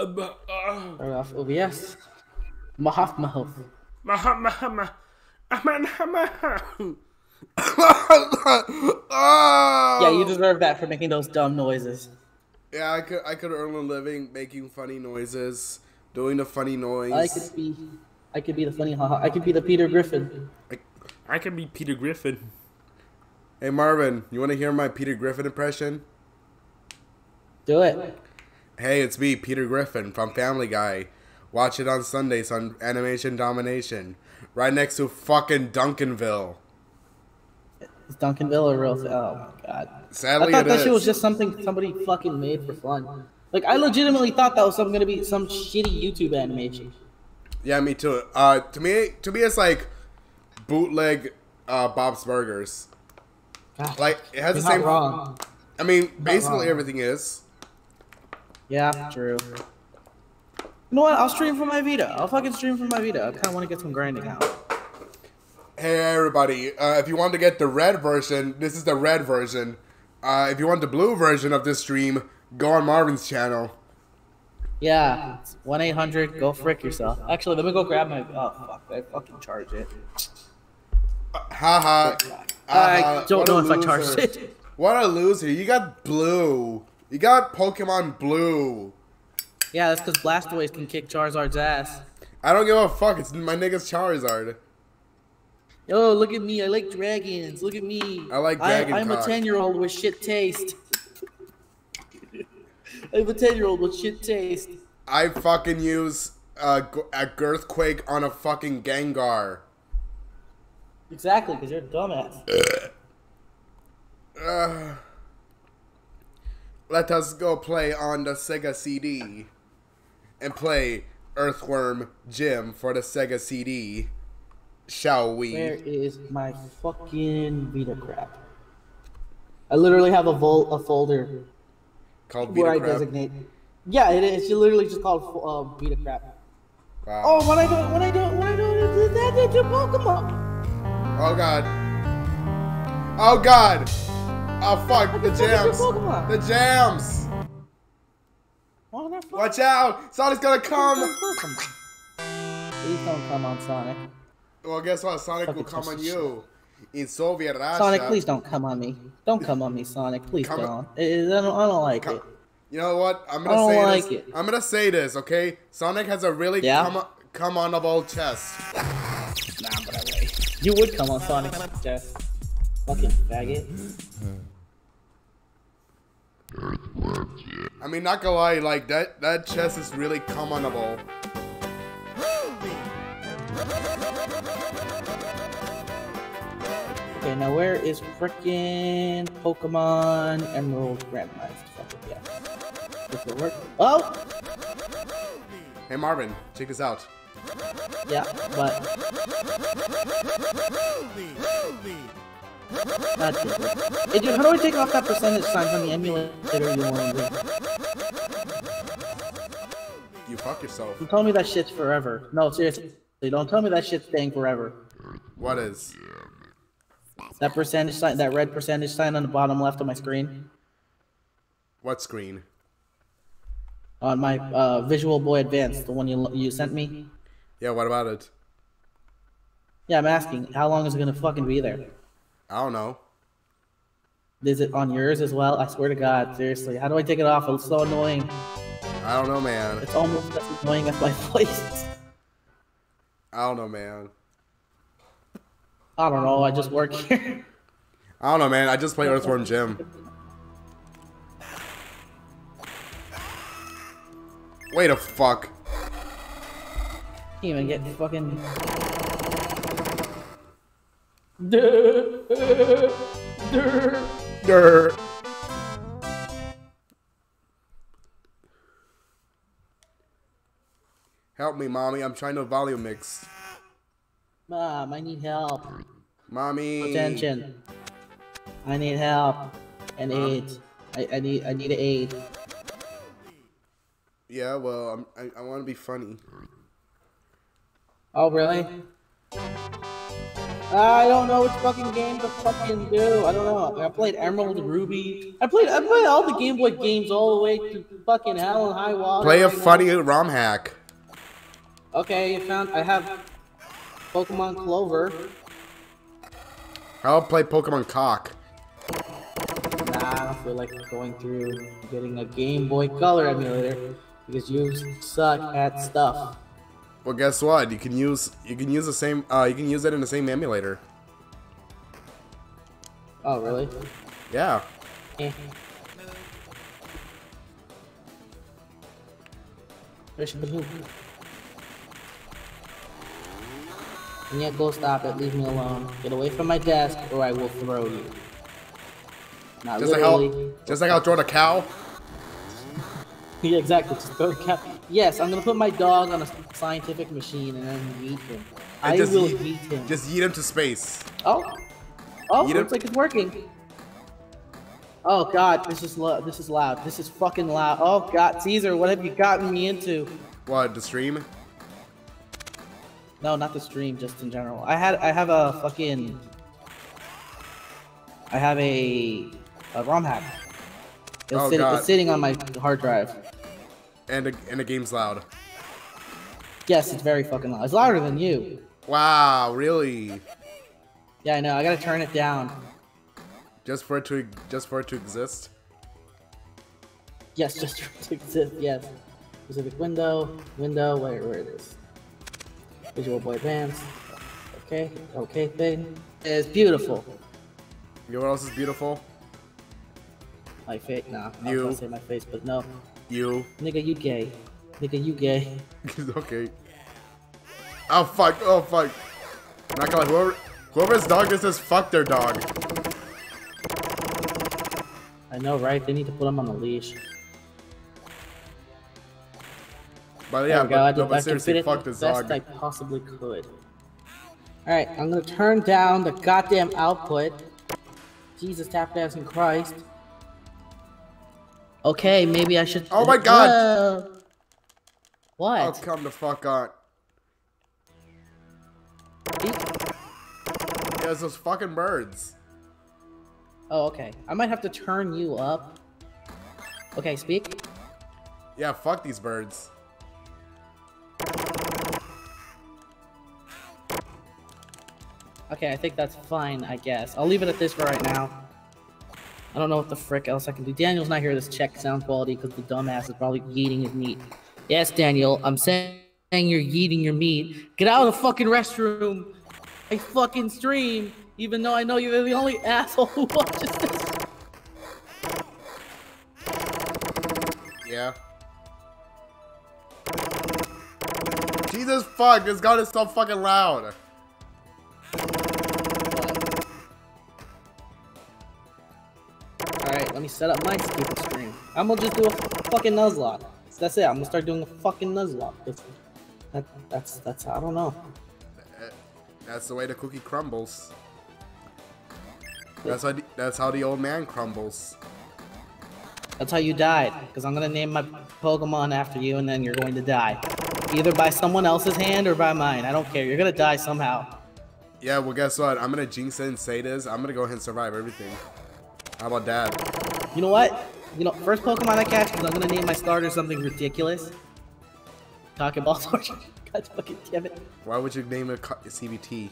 Start off OBS. Mahatma. Yeah, you deserve that for making those dumb noises. Yeah, I could I could earn a living making funny noises, doing the funny noise. I could be, I could be the funny haha. I could be the Peter Griffin. I I could be Peter Griffin. Hey Marvin, you want to hear my Peter Griffin impression? Do it. Hey, it's me, Peter Griffin from Family Guy. Watch it on Sundays on Animation Domination, right next to fucking Duncanville. Is Duncanville a real? Th- oh my god. Sadly, I thought it that shit was just something somebody fucking made for fun. Like I legitimately thought that was something gonna be some shitty YouTube animation. Yeah, me too. Uh, to me, to me, it's like bootleg uh, Bob's Burgers. God, Like it has the not same. wrong. I mean, basically everything is. Yeah, true. You know what? I'll stream from my Vita. I'll fucking stream from my Vita. I kind of want to get some grinding out. Hey everybody! Uh, if you want to get the red version, this is the red version. Uh, if you want the blue version of this stream, go on Marvin's channel. Yeah, one eight hundred. Go frick yourself. Actually, let me go grab my. Oh fuck! I fucking charge it. Haha. I Uh, don't what know if I charged it. What a loser! You got blue. You got Pokemon Blue. Yeah, that's because Blastoise can kick Charizard's ass. I don't give a fuck. It's my nigga's Charizard. Yo, look at me. I like dragons. Look at me. I like dragon I, am a 10 year old with shit taste. I'm a 10 year old with shit taste. I fucking use a, a Girthquake on a fucking Gengar. Exactly, because you're a dumbass. Uh, let us go play on the Sega CD and play Earthworm Jim for the Sega CD. Shall we? Where is my fucking Vita crap? I literally have a vol- a folder Called where I Crap. designate. Yeah, it is. It's literally just called uh, Vita crap. Wow. Oh, when I do when I do when I do that, it's your Pokemon. Oh god. Oh god. Oh fuck. The the fuck is your jams. The jams. Fucking Watch out. Sonic's gonna come. Please don't come on Sonic. Well, guess what? Sonic will come on you. In Soviet Russia. Sonic, please don't come on me. Don't come on me, Sonic. Please Come- don't. I, I don't. I don't like Come- it. You know what? I'm gonna don't say like this. it. I'm gonna say this, okay? Sonic has a really Yeah? come come on of old chest. You would come on Sonic's chest. Fucking faggot. I mean, not gonna lie, like that that chest is really commonable. Okay, now where is frickin' Pokemon Emerald Randomized? Fuck it, yeah. This will work. Oh! Hey Marvin, check this out. Yeah, but. God damn it. Hey, dude, how do I take off that percentage sign from the emulator you want to You fuck yourself. Don't tell me that shit's forever. No, seriously. Don't tell me that shit's staying forever. What is? That percentage sign, that red percentage sign on the bottom left of my screen, What screen? on my uh, Visual Boy Advance, the one you you sent me. Yeah, what about it? Yeah, I'm asking, how long is it gonna fucking be there? I don't know. Is it on yours as well? I swear to God, seriously, how do I take it off? It's so annoying. I don't know, man. It's almost as annoying as my voice. I don't know, man. I don't know. I just work here. I don't know, man. I just play Earthworm Jim. Wait a fuck. Can't even get fucking. Durr. Help me, mommy. I'm trying to volume mix. Mom, I need help. Mommy. Attention. I need help. And aid. I, I need I need aid. Yeah, well, I'm, I, I want to be funny. Oh really? I don't know which fucking game to fucking do. I don't know. I played Emerald Ruby. I played I played all the Game Boy games all the way to fucking hell and high water. Play a funny ROM hack. Okay, I found I have Pokemon Clover. I'll play Pokemon Cock. Nah, I don't feel like going through getting a Game Boy Color emulator because you suck at stuff. Well, guess what? You can use you can use the same uh you can use it in the same emulator. Oh, really? Yeah. There's Baloo. And yet, go stop it. Leave me alone. Get away from my desk, or I will throw you. Not Just like literally. how just like how throwing a cow. Yeah, exactly. Just throw the cat. Yes, I'm gonna put my dog on a scientific machine and then yeet him. I just will yeet- yeet him. Just yeet him to space. Oh, oh, Yeet looks him. like it's working. Oh God, this is lo- this is loud. This is fucking loud. Oh God, Caesar, what have you gotten me into? What, the stream? No, not the stream, just in general. I had I have a fucking I have a a ROM hack. It's, Oh, sit- it's sitting on my hard drive. And the, and the game's loud. Yes, it's very fucking loud. It's louder than you. Wow, really? Yeah, I know. I gotta turn it down. Just for it to just for it to exist? Yes, just to exist. Yes. Specific window, window. Where where it is? Visual Boy Advance. Okay, okay thing. It's beautiful. You know what else is beautiful? My face. Nah, I was You. gonna say my face, but no. You. Nigga, you gay. Nigga, you gay. okay. Oh fuck! Oh fuck! Not gonna whoever whoever's dog is this is, fuck their dog. I know, right? They need to put him on a leash. But oh yeah, go. I but, did no, but seriously, fuck the this best dog. I possibly could. Alright, I'm gonna turn down the goddamn output. Jesus, tap dancing Christ. Okay, maybe I should. Oh my God. Uh, what? Oh come the fuck on! Yeah, it's those fucking birds. Oh, okay. I might have to turn you up. Okay, speak. Yeah, fuck these birds. Okay, I think that's fine, I guess. I'll leave it at this for right now. I don't know what the frick else I can do. Daniel's not here to check sound quality because the dumbass is probably eating his meat. Yes, Daniel, I'm saying you're eating your meat. Get out of the fucking restroom. I fucking stream, even though I know you're the only asshole who watches this. Yeah. Jesus fuck! This gun is so fucking loud. Let me set up my stupid stream. I'm gonna just do a fucking Nuzlocke. That's it. I'm gonna start doing a fucking Nuzlocke. That's, that, that's, that's, I don't know. That's the way the cookie crumbles. That's how the, that's how the old man crumbles. That's how you died. Because I'm gonna name my Pokemon after you, and then you're going to die. Either by someone else's hand or by mine. I don't care. You're gonna die somehow. Yeah, well, guess what? I'm gonna jinx it and say this. I'm gonna go ahead and survive everything. How about that? You know what? You know, first Pokemon I catch, because I'm gonna name my starter something ridiculous. Talking Ball Torch. God fucking damn it. Why would you name it CBT?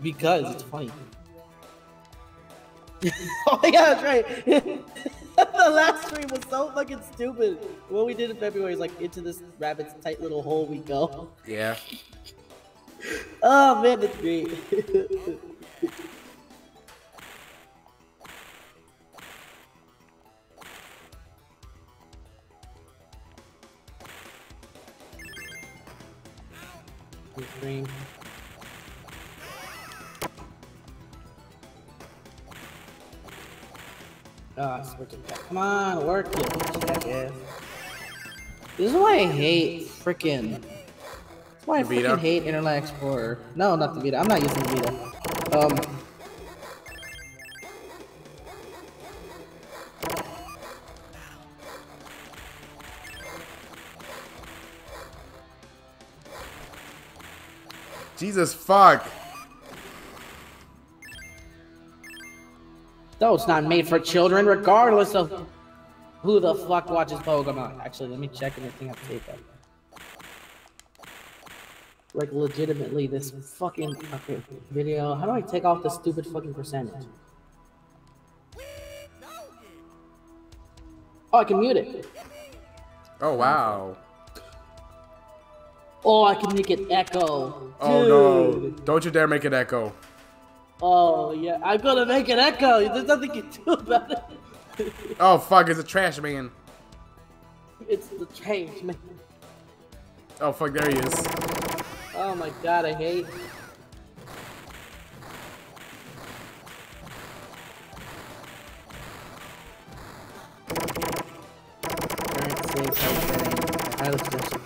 Because it's funny. oh yeah, that's right. the last stream was so fucking stupid. What we did in February is like into this rabbit's tight little hole we go. Yeah. Oh man, that's great. Ah, it. Come on, work it. This is why I hate freaking. That's why I freaking hate Internet Explorer. No, not the Vita. I'm not using the Vita. Um. Jesus fuck. Though it's not made for children, regardless of who the fuck watches Pokemon. Actually, let me check everything up to take that. Like legitimately, this fucking okay, video. How do I take off the stupid fucking percentage? Oh, I can mute it. Oh wow. Oh, I can make it echo. Oh no! Don't you dare make it echo. Oh yeah, I'm gonna make it echo. There's nothing you can do about it. Oh fuck! It's a trash man. it's the change, man. Oh fuck! There he is. Oh my god, I hate.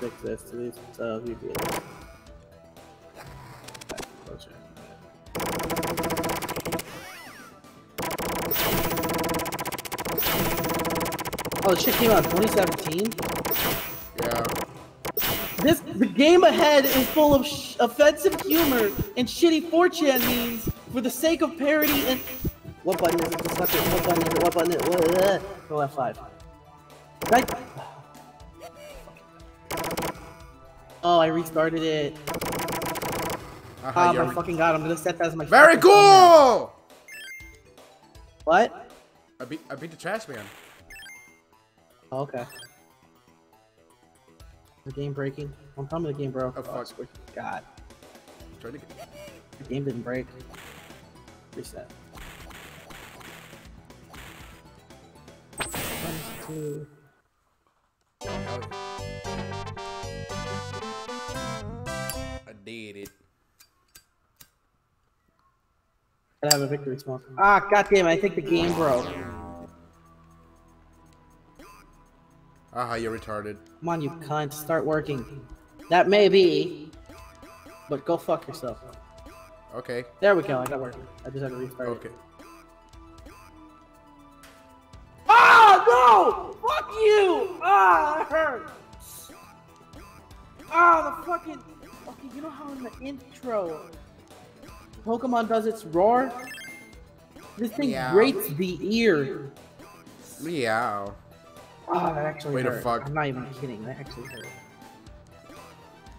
Current save setting. I highly suggest you fix this to these uh, so you. Oh, this shit came out in 2017? Yeah. This the game ahead is full of sh- offensive humor and shitty 4chan memes for the sake of parody and what button is it? Just fuck it. What button is it? What button is it? What, uh, uh, uh. go F5. Right. Oh, I restarted it. Uh-huh, Oh my fucking god! I'm gonna set that as my. Very cool. What? I beat I beat the trash man. Oh, okay. The game breaking. Don't tell me the game broke. Oh, fuck. swear to God, Trying to get. the game didn't break. Reset. One, two. Gotta have a victory smoke. Ah, goddamn! I think the game broke. Aha, you're retarded. Come on, you cunt! Start working. That may be, but go fuck yourself. Okay. There we go. I got working. I just had to restart. it. Okay. Ah no! Fuck you! Ah, that hurt. Ah, the fucking. Okay, you know how in the intro, Pokemon does its roar. This thing Meow. grates the ear. Meow. Ah, that actually Way to hurt. fuck. I'm not even kidding. That actually hurt.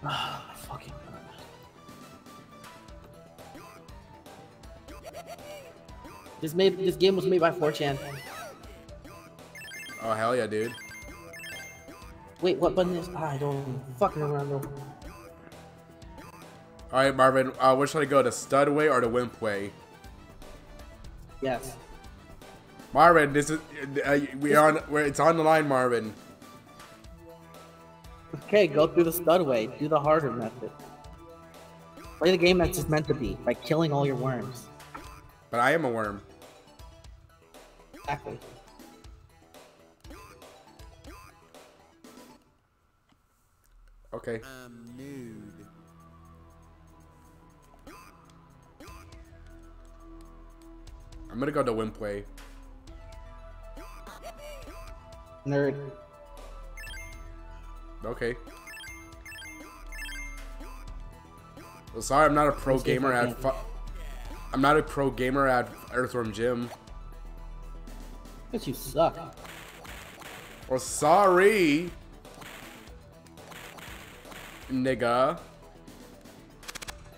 Ah, my fucking. This made this game was made by 4chan. Oh hell yeah, dude. Wait, what button is? I don't fucking remember. All right, Marvin. Uh, where should I go? The stud way or the wimp way? Yes. Marvin, this is uh, we are on. We're, it's on the line, Marvin. Okay, go through the stud way. Do the harder method. Play the game that's just meant to be by killing all your worms. But I am a worm. Exactly. Okay. I'm nude. I'm gonna go to wimp way. Nerd. Okay. Well, sorry, I'm not a pro Let's see if gamer at. I'm not a pro gamer at Earthworm Jim. Because you suck. Well, sorry, nigga.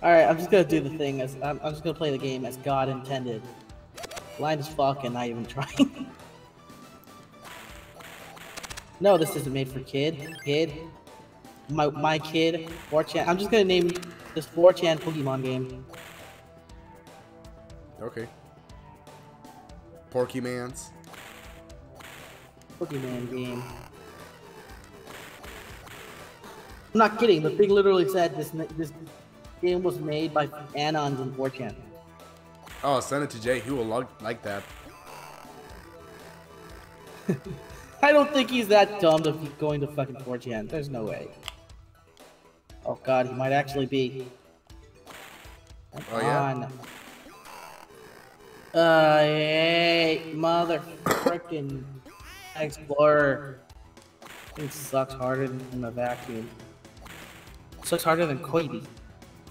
Alright, I'm just gonna do the thing as I'm, I'm just gonna play the game as God intended. Blind as fuck and not even trying. no, this isn't made for kid. Kid. My my kid. 4chan. I'm just gonna name this 4chan Pokemon game. Okay. Porky Mans. Pokemon game. I'm not kidding. The thing literally said this this game was made by Anons and 4chan. Oh, send it to Jay. He will log- like that. I don't think he's that dumb to be going to fucking 4chan. There's no way. Oh god, he might actually be. Come Oh, yeah? on. Uh, hey, mother frickin' Explorer. It sucks harder than the vacuum. It Sucks harder than Kirby.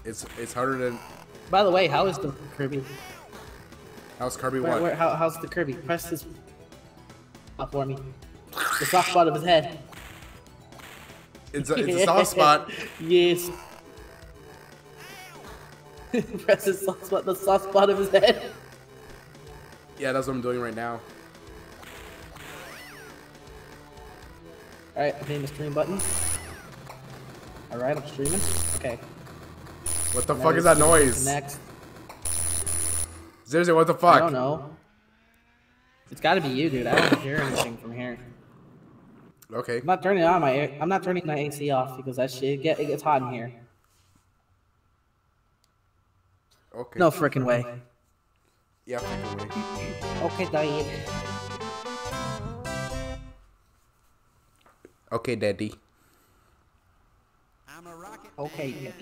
It's it's harder than. By the way, how is the Kirby? How's Kirby Where, what? where, how, how's the Kirby? Press his up for me. The soft spot of his head. It's a, it's a soft spot. yes. Press his soft spot, the soft spot of his head. Yeah, that's what I'm doing right now. Alright, I'm hitting the stream button. Alright, I'm streaming. Okay. What the fuck is that noise? Next. Seriously, what the fuck? I don't know. It's gotta be you, dude. I don't hear anything from here. Okay. I'm not turning on my. I'm not turning my AC off because that shit get it gets hot in here. Okay. No freaking way. Yeah, freaking way. Okay, Daddy. Okay, daddy. Okay, Dad.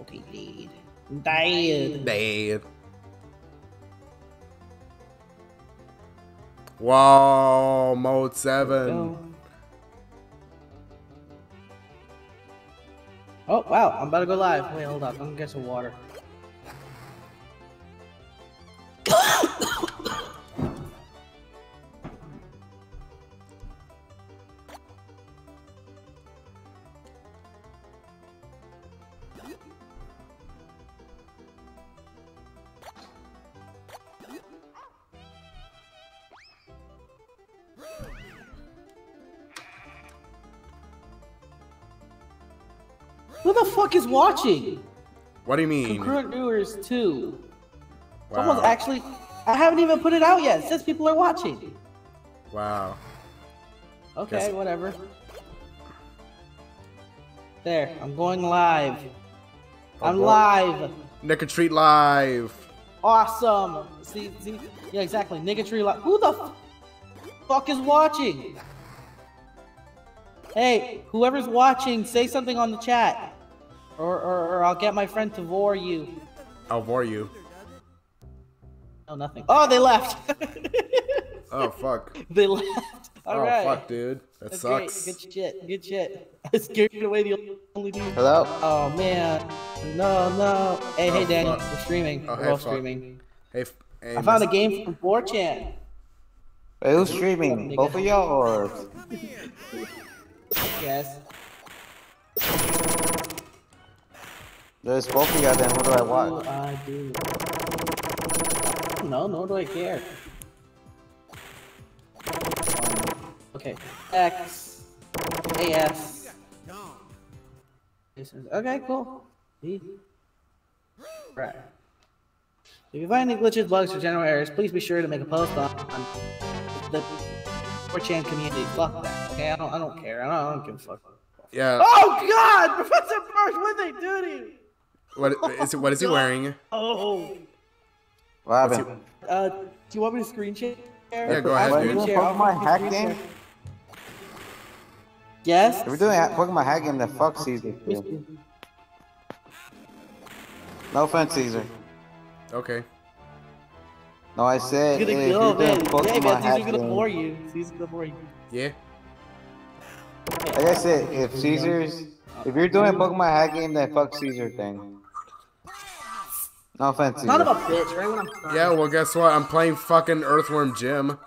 Okay, Dad. Dad. Dad. Wow, mode 7. Oh wow, I'm about to go live. Wait, hold on. I'm gonna get some water. Fuck is watching? What do you mean? Concurrent viewers too. Someone's Wow. actually. I haven't even put it out yet. It says people are watching. Wow. Okay, Guess- whatever. There, I'm going live. Oh, I'm boy. live. Nick and Treat Live. Awesome. See, see, yeah, exactly. Niggatry live. Who the f- fuck is watching? Hey, whoever's watching, say something on the chat, or or, or I'll get my friend to war you. I'll bore you. Oh, nothing. Oh, they left. Oh, fuck. they left. All oh, right. fuck, dude. That That's sucks. Great. Good shit. Good shit. I scared away the only dude. Hello? Oh man. No, no. Hey, hey, Oh, Daniel. fuck. We're streaming. Oh, We're hey, all fuck. streaming. Hey, f- hey, I found a game from 4chan. Wait, who's streaming? Both of y'all or? Yes. There's both of y'all then, who do I watch? Oh, I do. No, nor do I care. Um, okay. X. AS. Okay, cool. B. Right. If you find any glitches, bugs, or general errors, please be sure to make a post on, on the 4chan community. Fuck that. Okay, I don't. I don't care. I don't, I don't give a fuck. Yeah. Oh God, Professor Birch, what they do to you? What is, what is he wearing? Oh. What happened? Uh, do you want me to screen share? Yeah, go ahead, What, dude. doing Pokemon hack game? Yes. If we're doing a Pokemon hack game, then fuck Caesar. too. No offense, Caesar. Okay. No, I said He's if gonna you're doing man. Yeah, Pokemon man, hack gonna game, bore you. He's gonna bore you. Yeah. like I said, if Caesar's, if you're doing Pokemon hack game, then fuck Caesar thing. No offense, Son of a bitch, right when I'm done. Yeah, well, guess what? I'm playing fucking Earthworm Jim.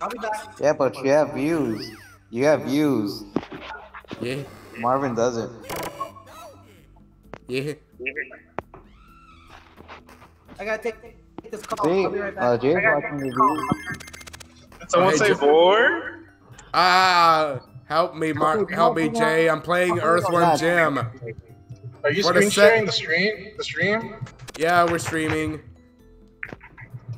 I'll be back. Yeah, but you have views. You have views. Yeah. Marvin doesn't. Yeah. I gotta take, take this call. See, I'll be right back. uh, Jay's watching the this views. Someone Hey, say Jay- four? Ah, help me, Mark. Help me, Jay. I'm playing Earthworm Jim. Are you What screen sec- sharing the stream? The stream? Yeah, we're streaming.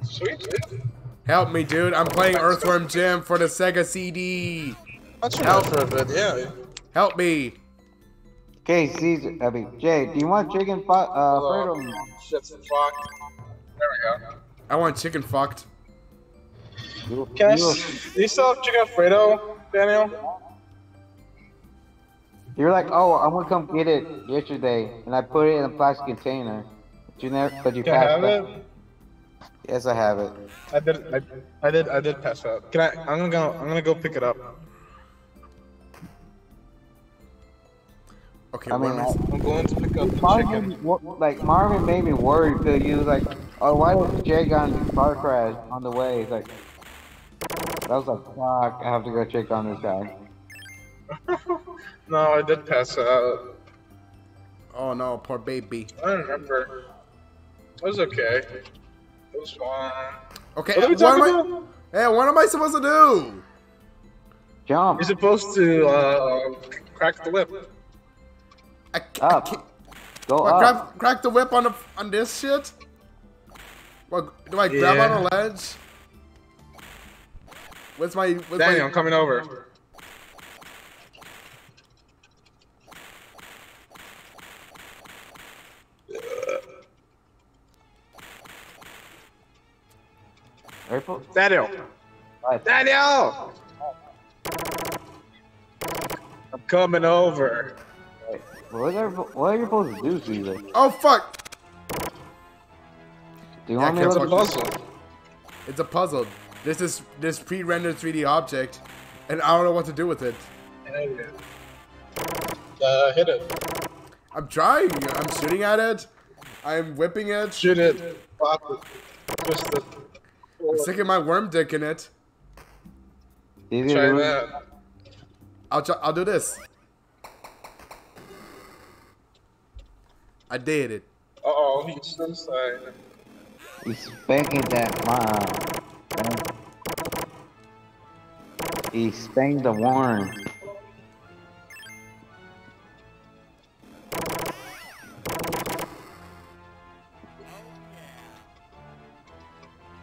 Sweet, dude. Help me, dude. I'm playing Earthworm Jim for the Sega CD. I'll Help. that for yeah. Help me. Okay, Caesar. I mean, Jay, do you want chicken fa- uh, Hold Shit's fucked. There we go. I want chicken fucked. You, Can I you, s- do you still have chicken Alfredo, Daniel? You're like, oh, I'm gonna come get it yesterday, and I put it in a plastic container. But you never, but you Can I have out. it? Yes, I have it. I did. I, I did. I did pass out. Can I? I'm gonna go. I'm gonna go pick it up. Okay, I mean, I- I'm going to pick up the Marvin, chicken. wa- like Marvin made me worried because he was like, Oh, why did Jake on car crash on the way? He's like, that was like, fuck, I have to go check on this guy. No, I did pass out. Oh no, poor baby. I don't remember. It was okay. It was fine. Okay, What are we what am talking I? about? Hey, what am I supposed to do? Jump. You're supposed to uh, crack the whip. I, ca- I can't. Go What, up. grab, crack the whip on the on this shit. What do I grab Yeah. on a ledge? Where's my? Where's Daniel, I'm my? coming over. Rifle? Daniel! Right. Daniel! I'm coming over. Wait, What are, what are you supposed to do, Caesar? Oh fuck! Do you Yeah, want me to It's a puzzle. It's a puzzle. This is this pre-rendered 3D object, and I don't know what to do with it. Uh, hit it. I'm trying. I'm shooting at it. I'm whipping it. Shoot it. Pop it. Twist it. I'm sticking my worm dick in it. Caesar, Try do it. that. I'll try, I'll do this. I did it. Uh oh, he's suicide. He's spanking that mom. He spanked the worm.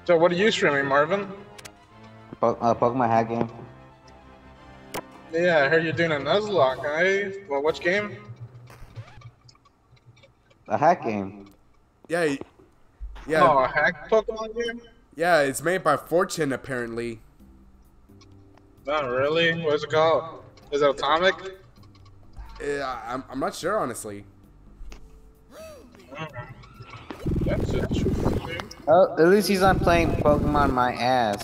So, what are you streaming, Marvin? Po- uh, Pokemon hack game. Yeah, I heard you're doing a Nuzlocke, eh? Well, which game? A hack game. Yeah, yeah, Oh, a hack Pokemon game? yeah. It's made by 4chan apparently. Not really. What is it called? Is it Atomic? Yeah, I'm, I'm not sure honestly. That's interesting. Oh, at least he's not playing Pokemon my ass.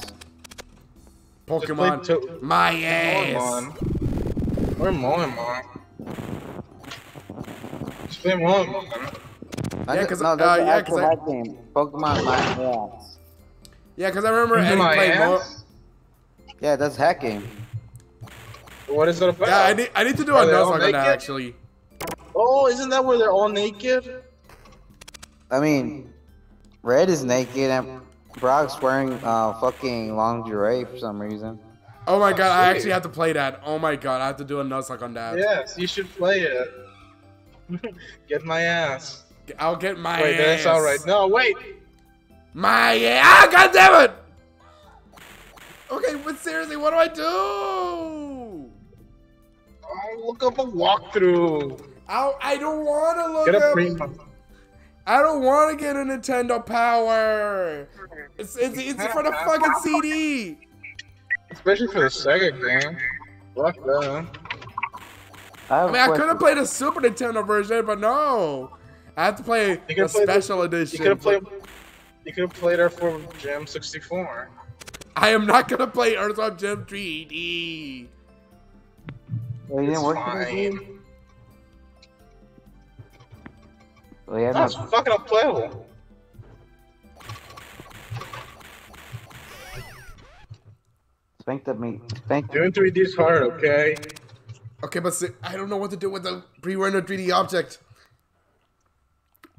Pokemon, to- my ass. Moemon. Or Moemon. Just play Moemon. I Yeah, ju- 'cause, no, uh, that's yeah, actual 'cause I- hack game. Pokemon my ass. Yeah, because I remember Eddie My played more. Yeah, that's hack game. What is it about? Yeah, I need, I need to do Are a they all on that actually. Oh, isn't that where they're all naked? I mean, Red is naked and Brock's wearing uh fucking lingerie for some reason. Oh my god, I actually have to play that. Oh my god, I have to do a Nuzlocke on that. Yes, you should play it. Get my ass. I'll get my Wait, ass. that's alright. No, wait. My ass. Ah, god damn it! Okay, but seriously, what do I do? Oh, look up a walkthrough. I, I don't want to look Get a up. Premium. I don't want to get a Nintendo Power. It's, it's, it's for the fucking CD. Especially for the Sega game. Fuck that. I, have I mean, a I could have played a Super Nintendo version, but no. I have to play You the could've the- special You edition. could have played. You could have played her for Jam 64. I am not gonna play Earthworm Jim 3D. Oh, you didn't It's work for this game? fine. Oh, yeah, That's no. fucking unplayable. Spanked up me. Spanked Doing 3D is hard, okay? Okay, but see, I don't know what to do with the pre-rendered 3D object.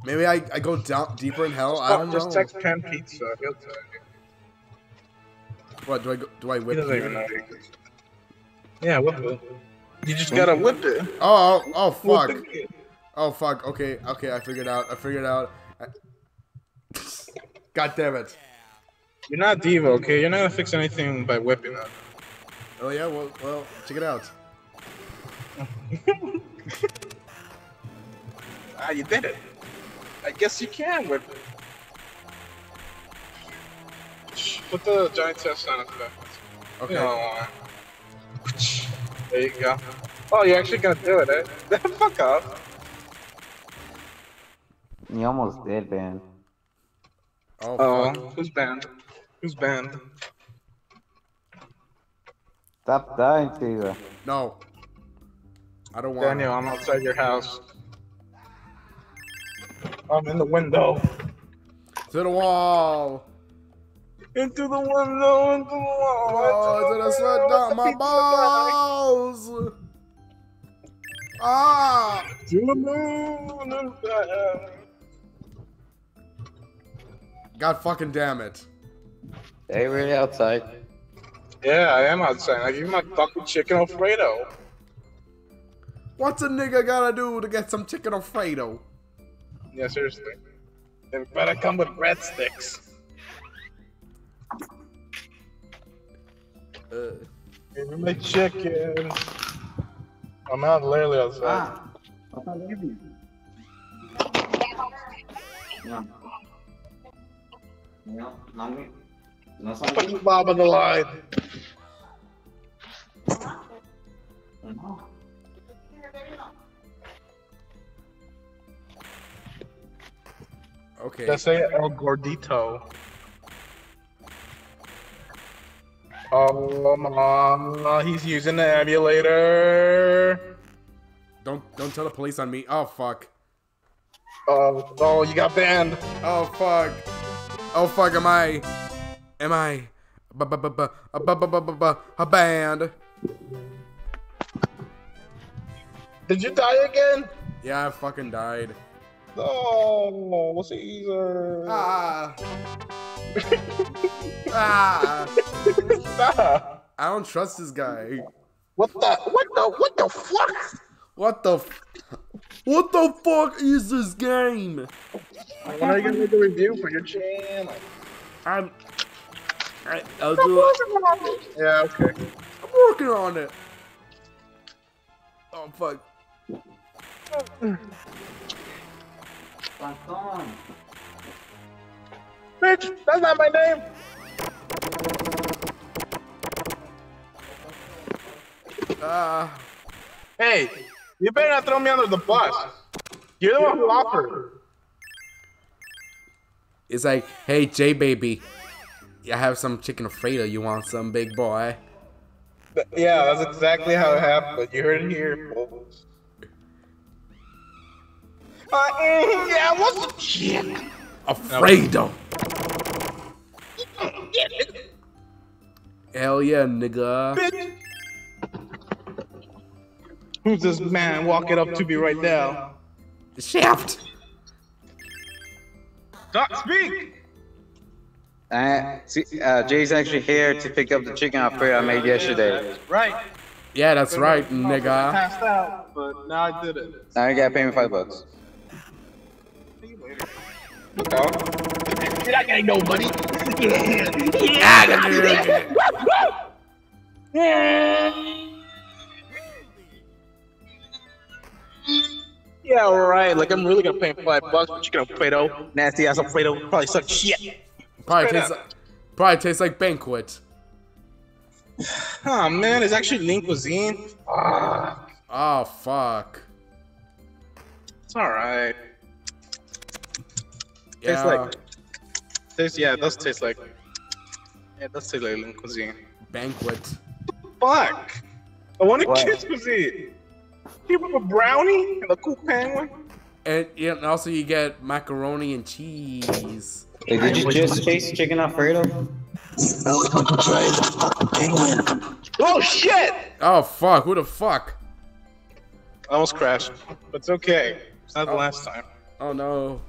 Maybe I, I go down deeper in hell. I don't Just know. text Pan Pizza. He'll tell you. What do I go, do? I He whip? doesn't it? even know. Yeah, whip it. You just gotta whip it. Oh, oh, oh, fuck. It. Oh, fuck. Okay, okay, I figured out. I figured out. I... God damn it. You're not diva, okay? You're not gonna fix anything by whipping it. Oh yeah, well, well, check it out. Ah, you did it. I guess you can whip it. Put the giant test on effect. Okay. No. There you go. Oh, you're actually gonna do it, eh? Fuck off. You almost did, man. Oh, Oh, who's banned? Who's banned? Stop dying, Caesar. No. I don't want. Daniel, I'm outside your house. I'm in the window. To the wall. Into the window, into the wall. Oh, to the sweat down my balls. Ah. To the moon and back. God fucking damn it. Hey, we're outside. Yeah, I am outside. I give you my fucking chicken Alfredo. What's a nigga gotta do to get some chicken Alfredo? Yeah, seriously. It better come with breadsticks. Uh, Give me my chicken. I'm out literally outside. Ah. I thought No. No, no, no Put the bob on the line. okay. Let's say El Gordito. Oh, mama, he's using the emulator. Don't don't tell the police on me. Oh fuck. Oh, oh, you got banned. Oh fuck. Oh fuck. Am I? Am I? A band. Did you die again? Yeah, I fucking died. Oh, Caesar. Ah. ah. Stop. I don't trust this guy. What the? What the? What the fuck? What the? What the fuck is this game? When are you gonna make a review for your channel? I'm. I, I'll do it. Yeah, okay. I'm working on it. Oh fuck. Bitch, that's not my name. Ah. Hey, you better not throw me under the bus. You're the one who offered. It's like, hey J baby, I have some chicken Alfredo. You want some, big boy? Yeah, that's exactly how it happened. You heard it here, folks. Uh, mm, yeah, what's the chick? Alfredo. Hell yeah, nigga. Bitch. Who's this man walking up to me right now? Shaft. Talk, speak. Uh, see, uh, Jay's actually here to pick up the chicken Alfredo I made yesterday. Right. Yeah, that's right, I nigga. passed out, but now I did it. Now you gotta pay me five bucks. See you later. You're not getting no money. Yeah, right. Like I'm really gonna pay him five bucks for chicken Alfredo. Nasty ass Alfredo. Probably suck shit. Probably Straight tastes, up. like, probably tastes like banquet. Oh man, it's actually lean cuisine. Ah, Oh fuck. it's alright. Yeah. Tastes like. Tastes, yeah, it does taste like. Yeah, it does taste like lean cuisine. banquet. Fuck! I want a What? kids cuisine. Give him a brownie and a cool penguin. And, yeah, and also you get macaroni and cheese. Hey, did you just taste chicken Alfredo? Oh shit! Oh fuck, who the fuck? I almost crashed, but it's okay. It's not the oh. last time. Oh no.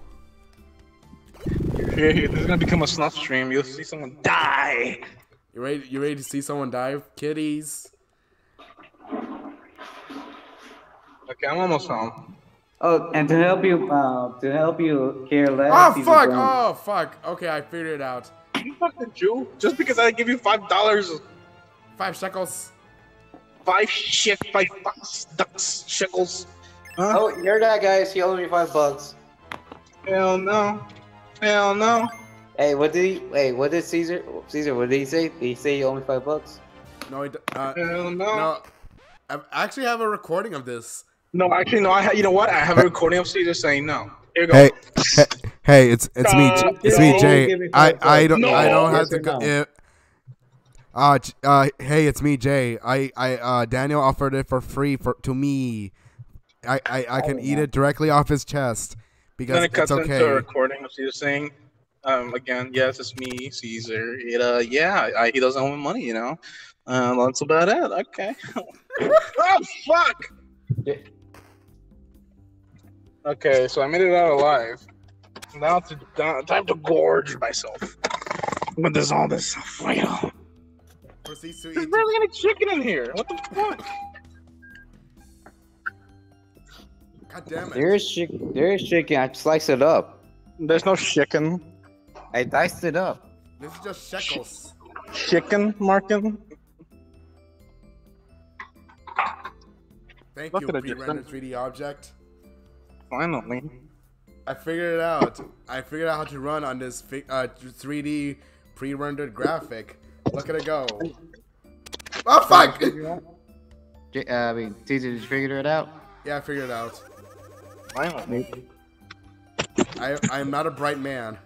Here, here, this is gonna become a snuff stream. You'll see someone die. You ready you ready to see someone die? Kitties. Okay, I'm almost home. Oh, and to help you, uh, to help you care less. Oh fuck! Oh fuck! Okay, I figured it out. You fucking Jew? Just because I give you five dollars, Five shekels. five shit, five bucks, ducks, shekels. Huh? Oh, you're that guy. He owed me five bucks. Hell no. Hell no. Hey, what did he? Wait, what did Caesar? Caesar, what did he say? Did he say you owe me five bucks? No, it, uh, Hell no. no. I actually have a recording of this. No, actually, no. I ha- you know what? I have a recording of Caesar saying no. Here you go. Hey, hey, hey, it's it's me, Uh, J- it's me, Jay. me I I don't No. I don't have Yes to or go. no? Uh, uh, uh, hey, it's me, Jay. I I uh Daniel offered it for free for to me. I I, I can eat it directly off his chest because then it it's cuts into a recording of Caesar saying, Um, again, yes, it's me, Caesar. It, uh, yeah, I, he doesn't owe me money, you know. Um, that's about it. Okay. oh fuck. Okay, so I made it out alive. Now to now, time to gorge myself. With this all this Alfredo. Proceeds to There's eat. barely any chicken in here. What the fuck? God damn it. There is chicken. There is chicken. I sliced it up. There's no chicken. I diced it up. This is just shekels. Chicken, Markin? Thank Look you, at it, pre-rendered 3D object. Finally. I figured it out. I figured out how to run on this fi- uh, 3D pre-rendered graphic. Look at it go. Oh fuck! J- uh, I mean, Caesar, did you figure it out? Yeah, I figured it out. Finally. I I'm not a bright man.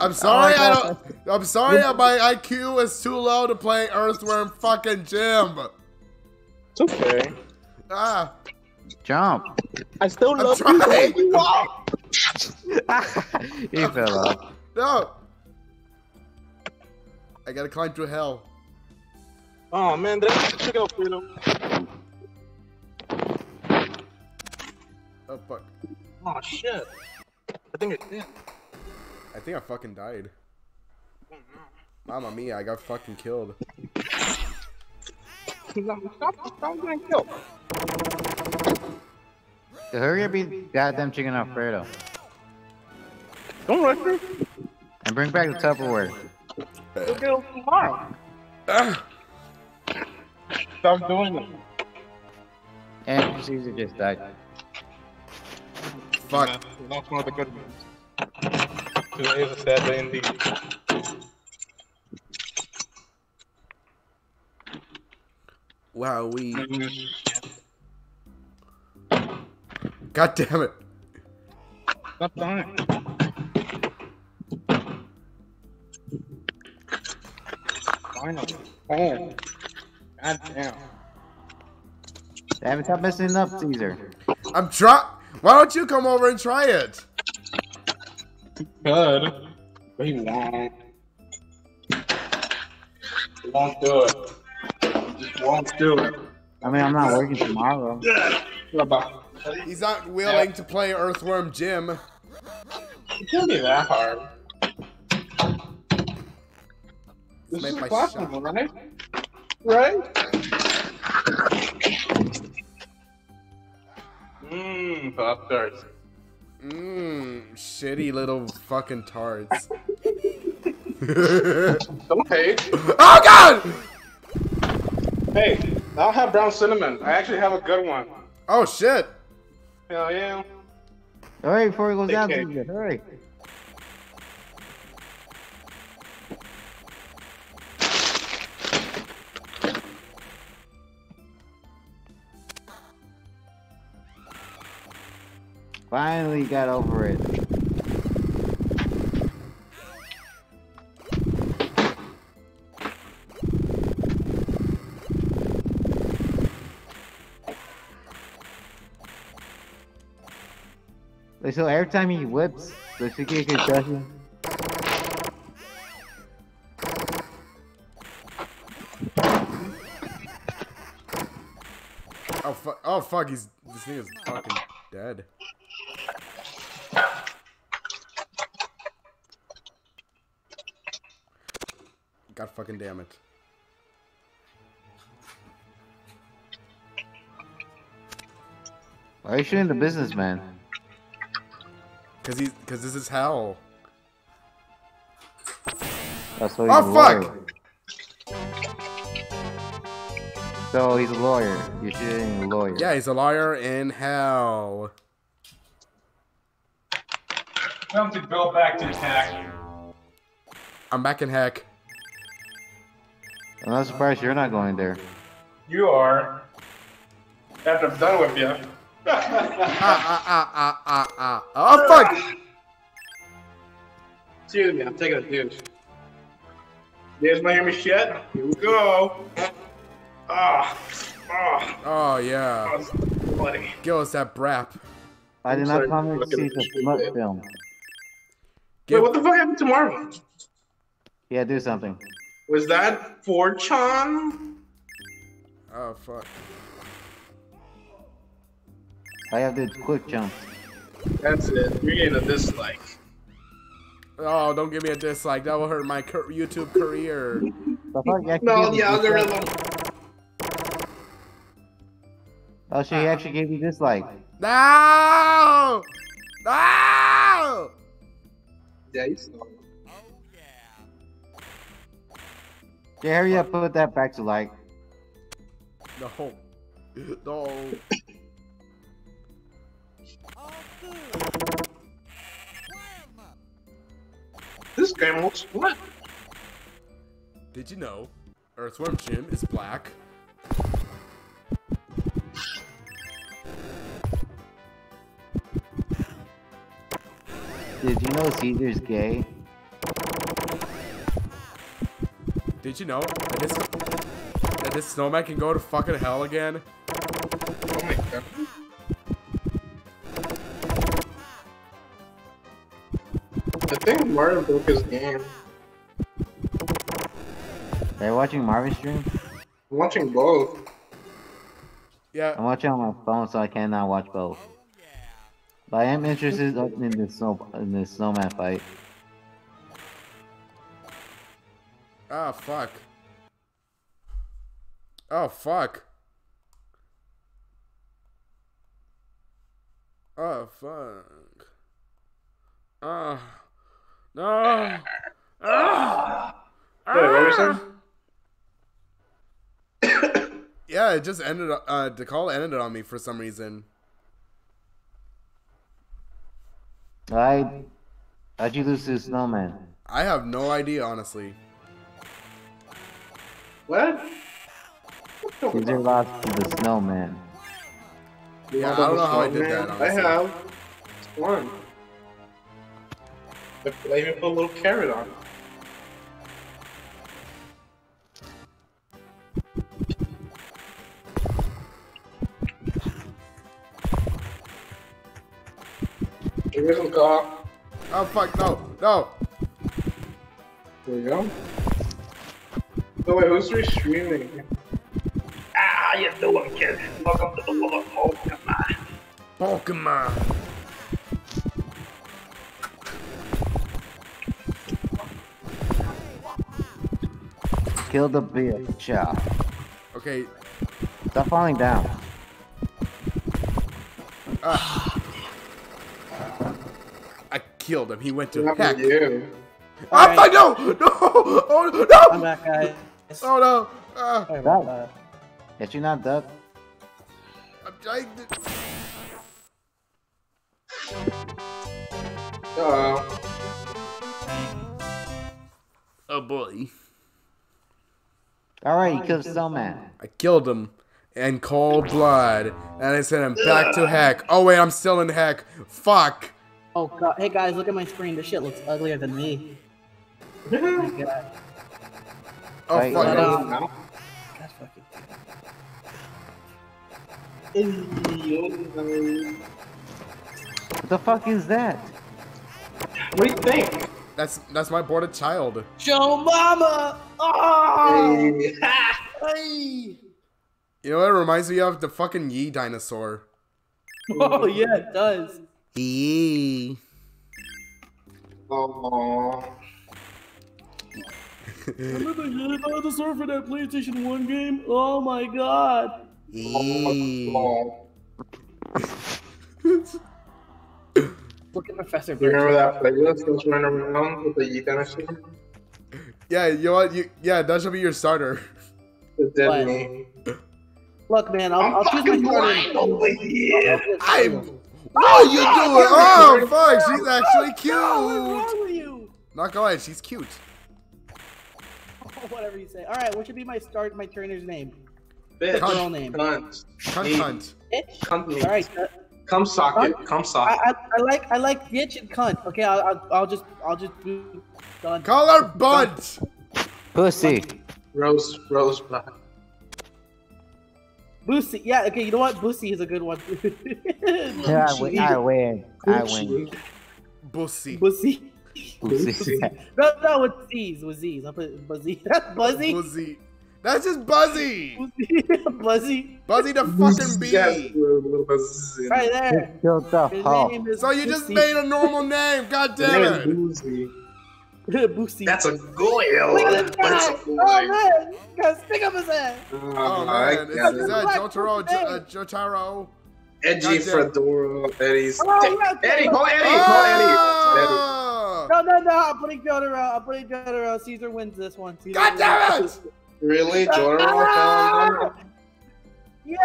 I'm sorry. I don't. I'm sorry. My IQ is too low to play Earthworm fucking Jim. It's okay. Ah, Jump. I still I'm love trying. you. Wow. he fell off. No. I gotta climb through hell. Oh man, did I check out Freedom? Oh fuck. Oh shit. I think it did. I think I fucking died. Mamma mia, I got fucking killed. Stop, stop getting killed. So hurry up, eat goddamn chicken Alfredo. Don't rush me. And bring back the Tupperware. We'll get it tomorrow. Stop doing it. And Caesar just died. fuck. That's one of the good ones. Today is a sad day indeed. Wow, we. God damn it. Stop dying. Finally. Oh. God damn. Damn it, stop messing up, Caesar. I'm try. Why don't you come over and try it? Good. But he won't. He won't do it. He won't do it. I mean, I'm not working tomorrow. He's not willing to play Earthworm Jim. It can't be that hard. This Made is by possible, shot. right? Right? Mmm, Pop Tarts. Mmm, shitty little fucking tarts. Don't hate. oh god! Hey, I don't have brown cinnamon. I actually have a good one. Oh shit! Hell yeah. All right, before he goes down, Okay. Caesar. Hurry. Finally got over it. Wait, So every time he whips, does he get concussion? Oh fuck! Oh fuck! He's this thing is fucking dead. God fucking damn it! Why are you shooting the businessman? Cause he's cause this is hell. That's what Oh, he's a fuck! So he's a lawyer. You're shooting a lawyer. Yeah, he's a lawyer in hell. Time to go back to attack. I'm back in heck. I'm not surprised you're not going there. You are. After I'm done with you. Ah ah ah ah ah ah! Oh fuck! Excuse me, I'm taking a douche. There's my Miami shit. Here we go. Ah, ah, Oh yeah, buddy. give us that brap. I did I'm not sorry, come here to fucking see the stupid. smut film. Wait, what the fuck happened to Marvin? Yeah, do something. Was that for Chan? Oh fuck. I have the quick jump. That's it. You're getting a dislike. Oh, don't give me a dislike. That will hurt my cur- YouTube career. The fuck? No, the you dislike? algorithm. Oh, she actually gave you dislike. No! No! Yeah, you saw. Yeah, hurry up, put that back to like. No. No. This game what? Did you know Earthworm Jim is black? Did you know Caesar's gay? Did you know that this that this snowman can go to fucking hell again? Think Mario broke his game. Are you watching Marvin stream? I'm watching both. Yeah. I'm watching on my phone, so I cannot watch both. But I am interested in this snow in this snowman fight. Ah, fuck. Oh, fuck. Oh, fuck. Oh. No. Ah. Wait, what were you saying? Yeah, it just ended. Uh, the call ended on me for some reason. I how'd you lose to the snowman? I have no idea, honestly. What? What the Caesar lost to the snowman. Yeah, I don't know how I did that, I have. It's fun. I even put a little carrot on it. Give me some cock. Oh, fuck, no, no. There you go. Oh wait, who's restreaming? Ah, how you doing, kid? Welcome to the world of Pokemon. Pokemon. Kill the bitch. Yeah. Okay, Stop falling down. I killed him. He went to What heck. happened to you? Oh, Alright. fuck, no! No! Oh, I'm no! back, guys. Oh, no! Ah, Sorry about that. Did you not duck? I'm trying to... Uh, Oh, boy. Alright, you killed the snowman. I killed him in cold blood, and I sent him back to heck. Oh, wait, I'm still in heck. Fuck. Oh god, hey guys, look at my screen. This shit looks uglier than me. Oh god. Oh, Right, fuck. right. no. um, now. God fucking. What the fuck is that? What do you think? That's that's my aborted child. Show mama! Oh! Hey. Hey! You know what it reminds me of? The fucking Yee dinosaur. Oh yeah, it does. Yee. Aww. Remember the dinosaur for that PlayStation 1 game? Oh my god. Yee. Aw. Look at Professor You remember that playlist that was running around with the Yeet dinosaur? Yeah, you know what? You, yeah, that should be your starter. The dead What? me. Look, man, I'll, I'm I'll choose my fucking starter. blind over here. I'm. What are you doing? Oh, fuck! She's actually What's cute. wrong with you? Not gonna lie, she's cute. Whatever you say. All right, what should be my start? My trainer's name? Bitch. Girl name. Cunt. Cunt, Me. cunt. Bitch. Cunt me. All right. uh, Come socket. Come I, socket. I, I like I like bitch and cunt. Okay, I'll, I'll, I'll just I'll just do done. Call her bunt. Pussy. Rose, rose black. Boosie. Yeah, okay, you know what? Boosie is a good one. Yeah, I win. I win. I win. Bussy. Boosie. Pussy. No, no, with Z's, with Z's. I'll put Buzzy. Buzzy. Buzzy. That's just Buzzy. Buzzy. Buzzy the fucking bee. Yeah. Right there. The His name is So you just Boosie. made a normal name. God His name is damn it. Boozy. Boosie. That's a goyle. Look at this That's guy. a Oh man, guys, stick up his head. Oh I man, is, got is that Black Jotaro? Panther. Jo- uh, Jotaro? Edgy Fedora. Eddie's. Oh, yeah, Eddie, call Eddie. Call Eddie. Oh! No, no, no. I'm putting Jotaro. I'm putting Jotaro. Caesar wins this one. Caesar God damn wins. it! Really? Jotaro? Yeah.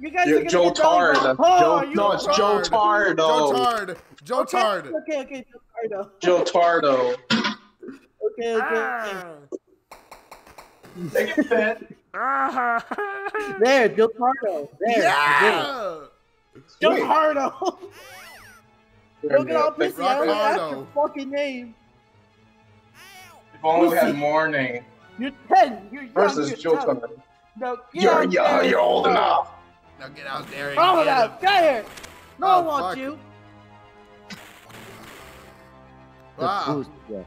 You guys You're are gonna Joe get done, Tard. Oh, Joe, no, it's Joe Tard. Tardo. Jotard. Jotard. Okay, okay, Joe Tardo. Joe Tardo. Okay, okay. Ah. Take it, Fed. There, Joe Tardo. There. Yeah! Joe Tardo. Don't get all pissy. I only asked Ricardo. your fucking name. If only we had morning. You're 10. You're young. Versus you're Joe. Tardo. No, get You're, out you're, you're old enough. Now get out there and Oh, get no. Get here. No Oh, one wants fuck. you. Wow. boost, yeah.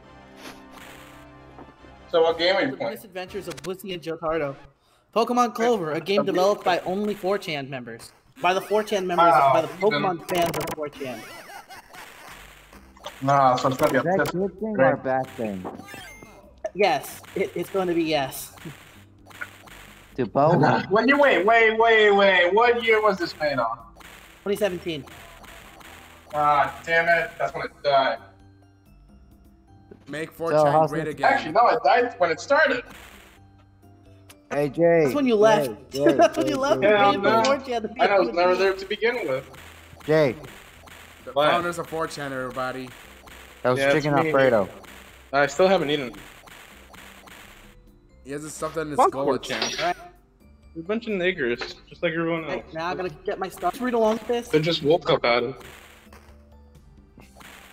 So what game are you The playing? misadventures of Blissey and Jotaro. Pokemon Clover, a game developed by only 4chan members. By the 4chan members, Wow, by the Pokemon fans of 4chan. Nah, so it's gonna be Is a that good thing or a bad thing? Yes, it, it's going to be yes. To both? When you wait, wait, wait, wait. What year was this made on? 2017. Ah, damn it. That's when it died. Make 4chan how's great it- again. Actually, no, it died when it started. Hey, Jay. That's when you left. Jay, Jay, That's when you Jay, left. Jay, Yeah, You I'm not. 4chan I was never there to begin with. Jay, The What? founders of 4chan, everybody. that was Yeah, it's chicken me. Alfredo. I still haven't eaten. He has something in his Fuck skull. 4chan. We're a bunch of niggers, just like everyone else. right, now I gotta get my stuff. Read along with this. They just woke up at it.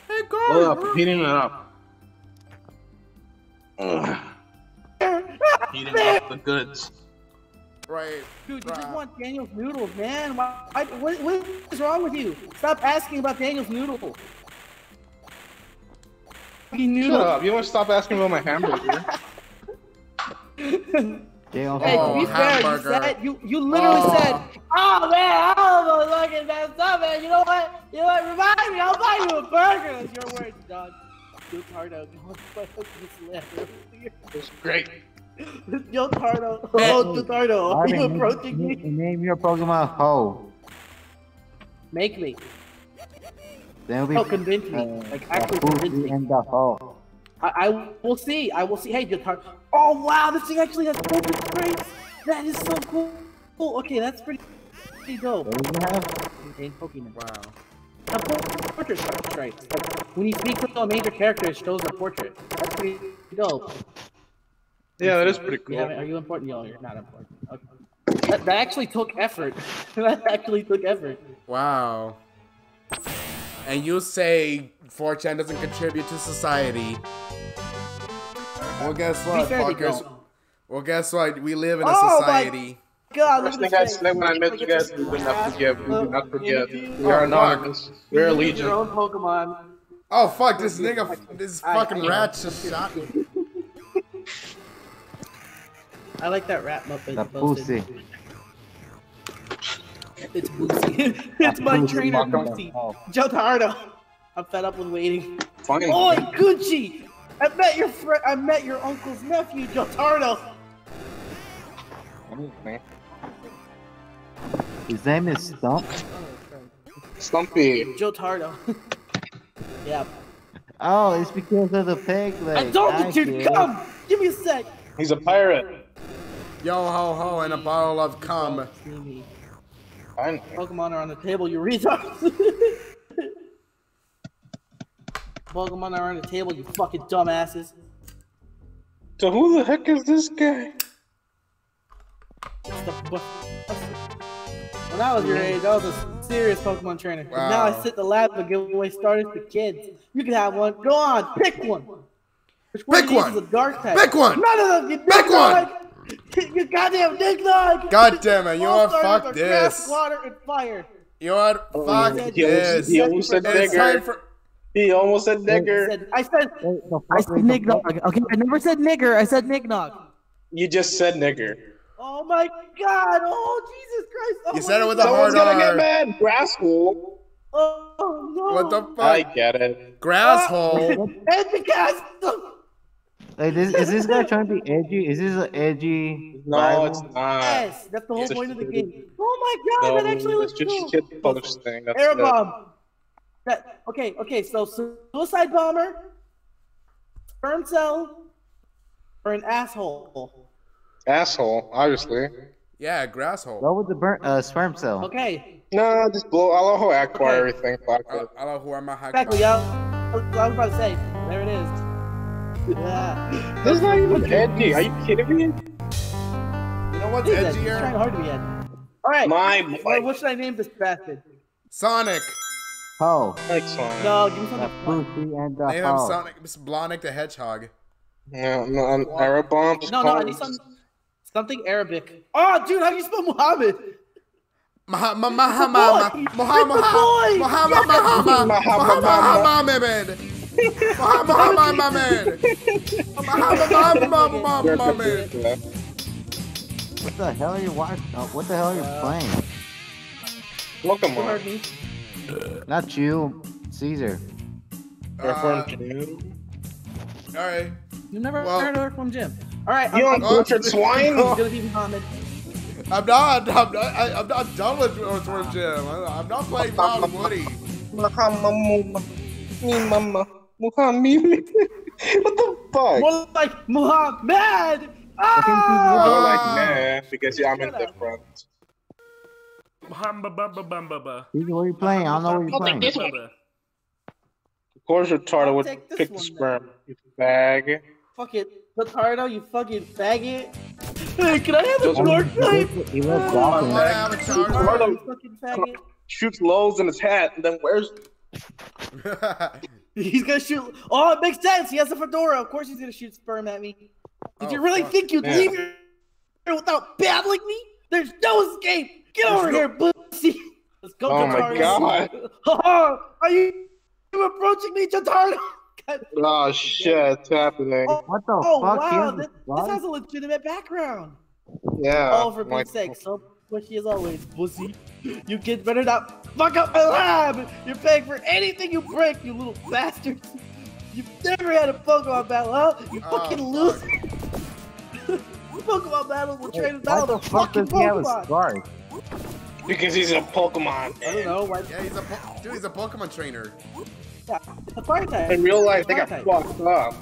Hey, Hold girl. up, heating it up. Ugh. Heating up the goods. Right. Dude, you just want Daniel's noodles, man. Why, why, what, what is wrong with you? Stop asking about Daniel's noodles. Fucking Shut up, you want to stop asking about my hamburger? Jay on Hey, to Oh, be fair, you hamburger. said you you literally Oh. said, "Oh man, I almost fucking messed up, man. You know what? You know what? Remind me, I'll buy you a burger." That's your words, dog. Yo Tardo, don't fuck with this letter. It's great. Yo Tardo, oh Yo Tardo, are you Marvin, approaching name, me? name your Pokemon Ho. Make me. Then we'll be Oh, convince me. uh, Like actually Boost convince me. and the Ho. I, I will see. I will see. Hey, Yo Tardo. Oh wow, this thing actually has focus traits. That is so cool. Cool. Okay, that's pretty, pretty dope. What do you have? In Pokemon. Wow. A portrait traits. Like, when you speak to a major character, it shows a portrait. That's pretty dope. Yeah, that is pretty cool. Yeah, are you important? No, you're not important. Okay. That, that actually took effort. that actually took effort. Wow. And you say 4chan doesn't contribute to society. Well, guess what, fuckers? Well, guess what? We live in a Oh my society. God, First thing I said when I met you guys, we do not forget. We do not forget. We are anonymous. We're a Your own Pokemon. Oh fuck! This nigga, this fucking I- rat just shot me. I like that rap Muppet. The posted. Pussy. It's Boosie. it's my Pussy trainer, and the Boosie. Ho. I'm fed up with waiting. Fine. Oi, Gucci! I met your friend. I met your uncle's nephew, Joe Tardo. His name is Stump. Stumpy. Joe Tardo. yeah. Oh, it's because of the peg leg. I told you get to it. come. Give me a sec. He's a pirate. Yo ho ho and a bottle of cum. Steamy. Fine. Pokemon are on the table, you retards. Pokemon are on the table, you fucking dumbasses. So who the heck is this guy? That's the bu- When I was your age, I was a serious Pokemon trainer. But Now I Wow. sit in the lab and give away starters to kids. You can have one. Go on, pick one. Which one Pick of one. Is a dark type? Pick one. None of them. You Pick one. you goddamn Nicknog! God damn it, you know All Fuck with grass, this. Water and fire. You know what? Oh, Fuck this. he almost said nigger. for. He almost said I nigger. said, I said, Wait, the I said wait, the Nicknog. fuck? Okay, I never said nigger. I said Nicknog. You just said nigger. Oh my god! Oh Jesus Christ! Oh You said it my with a God. Someone's hard gonna get R. mad. Grasshole. Oh no! What the fuck? I get it. Grasshole. Uh, and the castle. Hey, this, is this guy trying to be edgy? Is this an edgy? No, rival? it's not. Yes, that's the whole It's point of the game. Oh my god, No, that actually looks it's just cool. shit post thing. That's Air it. bomb. That okay, okay. So suicide bomber, sperm cell, or an asshole. Asshole, obviously. Yeah, grasshole. Go with the burn, uh, sperm cell. Okay, No, just blow Allahu Akbar Okay. everything. Fuck I, it. I don't know who am I. exactly. Yeah, I was I was about to say. There it is. Yeah. This is not even edgy. Are you kidding me? You know what's It is edgy. It's trying hard to be edgy. All right. My What, boy. what should I name this bastard? Sonic. Oh, Excellent. No, give me something fun. pussy and the Name him. Sonic. Mr. Blonic the Hedgehog. No, no, an Arab bomb. No, no, I need some something Arabic. Oh, dude, how do you spell Muhammad? Muhammad boy. Muhammad It's Muhammad the boy. Muhammad Muhammad Muhammad Muhammad Muhammad Muhammad Muhammad Muhammad What the hell are you watching? Oh, what the hell are you playing? Welcome You on. heard me. Not you, Caesar. Uh, All right. You never Well- heard her from Jim. All right, You I'm, don't I'm, butchered swine? it's gonna be Muhammad. I'm not. I'm not. I, I'm not done with Earthworm Jim. I- I'm not playing Wild Woody. Muhammad. Me mama. Muhammad. What the fuck? More like Muhammad. Ah! More Ah! like nah, because yeah, I'm indifferent. Hamba bumba bumba ba. Caesar, what are you playing? I don't know what you're playing. Bumba. Of course, retarded I'll would take this pick the one sperm. You bag. Fuck it, Latardo, you fucking faggot. Hey, can I have a Those are- short pipe? He loves I golfing. want to have a charger. You fucking faggot. Shoots lows in his hat, and then wears. He's gonna shoot. Oh, it makes sense. He has a fedora. Of course, he's gonna shoot sperm at me. Did Oh, you really fuck. think you'd Yeah. leave here without battling me? There's no escape. Get over no- here, pussy. Let's go, Oh my Jotaro. God. Are you, you approaching me, Jotaro? God. Oh shit, it's happening. Oh, What the oh fuck? He wow, a this, this has a legitimate background. Yeah. oh, for like- Pete's sake, so pushy as always, pussy. You kids better not fuck up my lab. You're paying for anything you break, you little bastards. You've never had a Pokemon battle, huh? You Oh, fucking loser. Pokemon battles will train Why battle the the fuck fucking does he have a Pokemon. scar? Because he's a Pokemon. I don't know. Why? Yeah, he's a po- dude. He's a Pokemon trainer. Yeah, the fire type. In real life, they got type. fucked up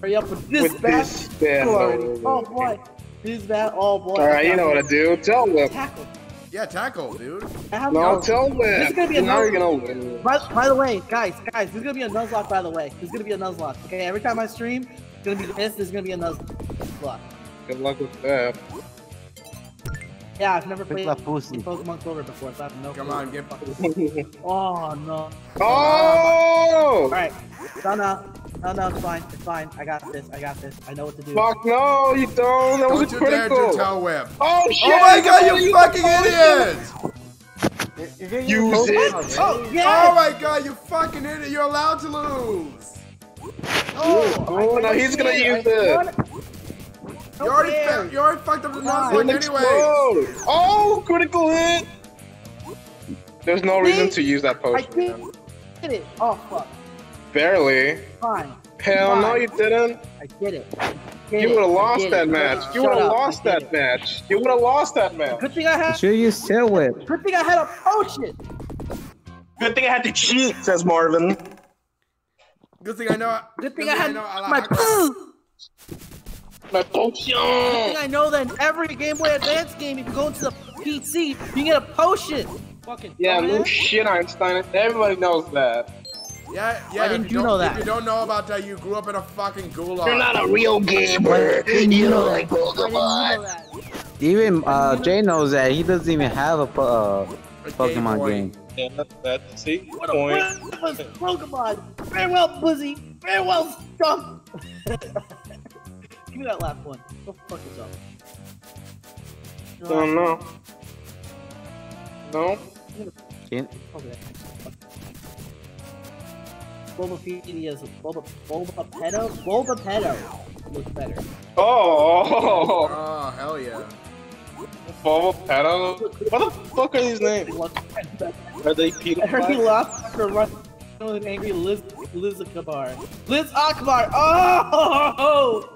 Hurry up with this with bat. this band. Oh boy, this bat. Oh boy. All right, you know what to do. Tell them. Tackle. Yeah, tackle, dude. Have No, no. tell them. This is gonna be a now you're gonna win. By, by the way, guys, guys, this is gonna be a Nuzlocke. By the way, this is gonna be a Nuzlocke. Okay, every time I stream, it's gonna be this. This is gonna be a Nuzlocke. Good luck with that. Yeah, I've never played la pussy. Pokemon Clover before, so I have no. Come clue. on, get. Oh no. oh! All right. No, no, no, no. It's fine. It's fine. I got this. I got this. I know what to do. Fuck no, you don't. That was Don't you dare do critical. toe whip. Oh shit! Oh my god, you fucking idiot! Use it. Oh Oh my god, you fucking idiot! You're allowed to lose. Oh, Oh, no, he's gonna use it. You already, fa- you already fucked up the Fine. Nuzlocke It'll anyway. explode. Oh, critical hit. There's no reason to use that potion. I potion. did it. Oh fuck. Barely. Fine. Hell no, you didn't. I did it. Did You would have lost that match. You would have lost that match. You would have lost that match. Good thing I had. Should use tail whip. Good thing I had a potion. Good thing I had to cheat, says Marvin. Good thing I know. Good thing good I had know my. like- My Good thing potion. I know that in every Game Boy Advance game, if you go into the PC, you can get a potion. Fucking Yeah, no dumbass. shit, Einstein. Everybody knows that. Yeah, yeah. Why if didn't you don't- know that? If you don't know about that, you grew up in a fucking gulag. You're not a real gamer. You don't like Why didn't you know Pokemon. that? Even uh, Jay knows that he doesn't even have a po- uh, A Pokemon Boy. game. Yeah, that's, that's see, What a point. Pokemon. Farewell, Buzzy. Farewell, Stump. Give me that last one. Go fuck yourself. Don't know. No? Can't- Okay. Boba Fetti's Boba Boba Petto Boba Petto looks better. Oh, Oh, hell yeah. Boba Petto. What the fuck are these names? Are they Peter I heard he Pan? running with an angry Liz Liz Akbar. Liz Akbar. Oh!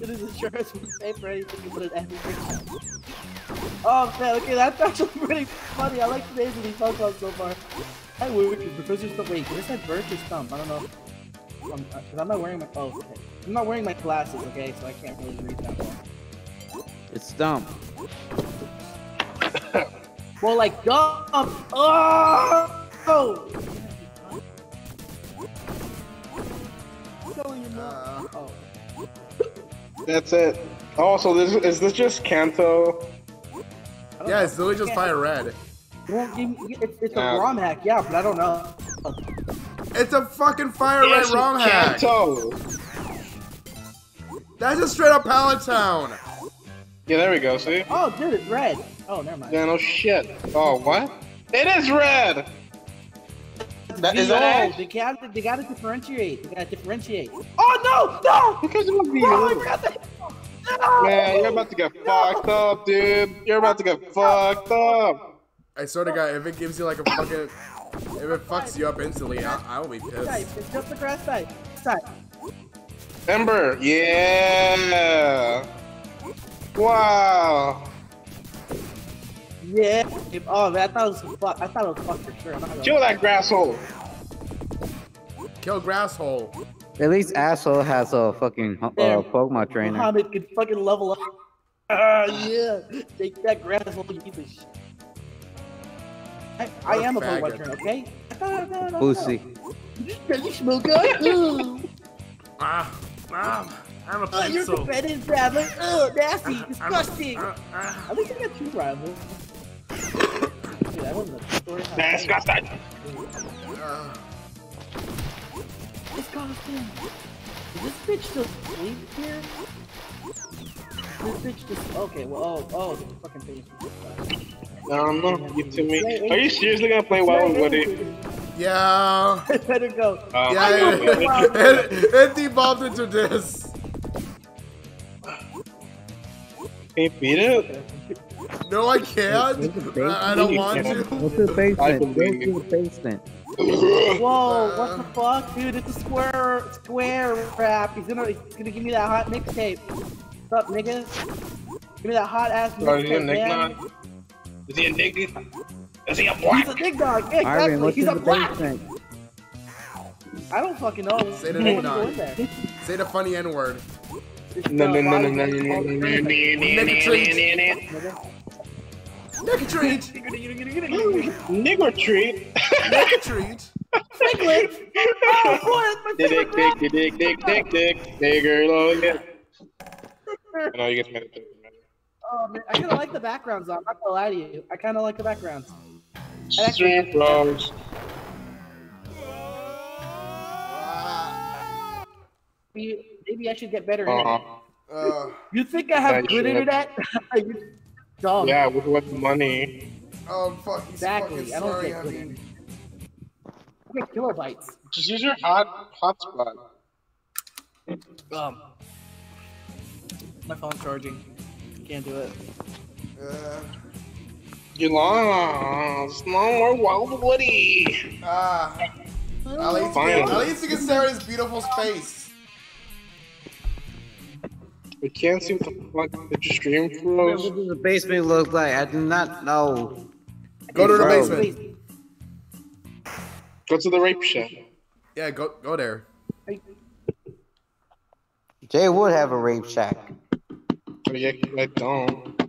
It is insurance from pay for anything but an angry. Oh man, okay, that's actually pretty funny. I like the names of these Pokemon so far. I would Professor Stump. Wait, what is that bird or stump? I don't know. Um, uh, cause I'm not wearing my oh, okay. I'm not wearing my glasses, okay, so I can't really read that well. It's dumb. Well, like dumb. Oh! Oh! Killing your mom. Oh. That's it. Oh, so this is this just Kanto? Yeah, know. it's literally just fire red. It won't give me- It's, it's a Yeah. ROM hack, yeah, but I don't know. It's a fucking fire red Yes, ROM hack. Kanto. That's just straight up Pallet Town. Yeah, there we go. See? Oh, dude, it's red. Oh, never mind. Yeah, no shit. Oh, what? It is red. That, is that VO, Ash? They gotta, they gotta differentiate. They gotta differentiate. Oh no, no! Because it would be Oh, I you. forgot that. No! Man, you're about to get fucked up, dude. You're about to get fucked up. I swear to God, if it gives you like a fucking, if it fucks you up instantly, I, I will be Type, pissed. it's just the grass type. Type. Ember, yeah. Wow. Yeah. Oh man, I thought it was fuck. I thought it was fuck for sure. I'm not gonna- Kill that grasshole. Kill Grasshole. At least asshole has a fucking uh, There. Pokemon trainer. Muhammad can fucking level up. Ah, yeah. Take that grass hole, you piece of shit. I, I am a Pokemon trainer, okay? No, no, no, no. Pussy. Does you smell good? Ah, ah, I'm a Oh, you're pencil. competitive, Traveler. Oh, nasty, I'm a- disgusting. ah, ah. At least I got two rivals. Dude, that wasn't a story. Disgusting. Uh, Disgusting. Is this bitch still sleep here? This bitch just okay. Well, oh, oh, the fucking face. I don't know. You to me. Are you seriously gonna play WoW with Woody? yeah. I better go. Um, Yeah, it, it, it devolved into this. Can you beat it? No, I can't. I, I don't want to. Go to the basement. Go believe to the basement. Whoa, what the fuck, dude? It's a square, square rap. He's gonna, he's gonna give me that hot mixtape. What's up, nigga? Give me that hot ass Oh, is he a mixtape, man. Is he a Nick? Is he a black? He's a big dog. Yeah, Ivan, exactly. what's He's in a the black. basement? I don't fucking know. Say the I name, don't wanna go dog. in there. Say the funny N word. It's No, the no, no, no, body no, of no, all no, the no, things, Make a treat. nigga. Make a treat. Nigger treat. Make a treat. Piglet. Oh, boy, my Dick, favorite dick, rap. dick, dick, dick, dick, dick, nigger, look it. I know you get mad. Oh, man, I kind of like the backgrounds. though. I'm not gonna lie to you. I kind of like the backgrounds. I Stream frogs. Maybe, maybe I should get better. Uh internet. Uh, You think I have you good internet? You're dumb. Yeah, with what money? Oh fuck. He's Exactly. fucking I don't sorry get at good me. internet. I get kilobytes. Just use your hot hotspot. Um, my phone's charging. Can't do it. Uh, You lost. No more Wild Woody. ah. At least, at least you can stare at his beautiful face. We can't see what the fuck did your stream What froze. does the basement look like? I do not know. Go to the Bro. basement. Go to the rape shack. Yeah, go go there. Jay would have a rape shack. Oh, yeah, I don't.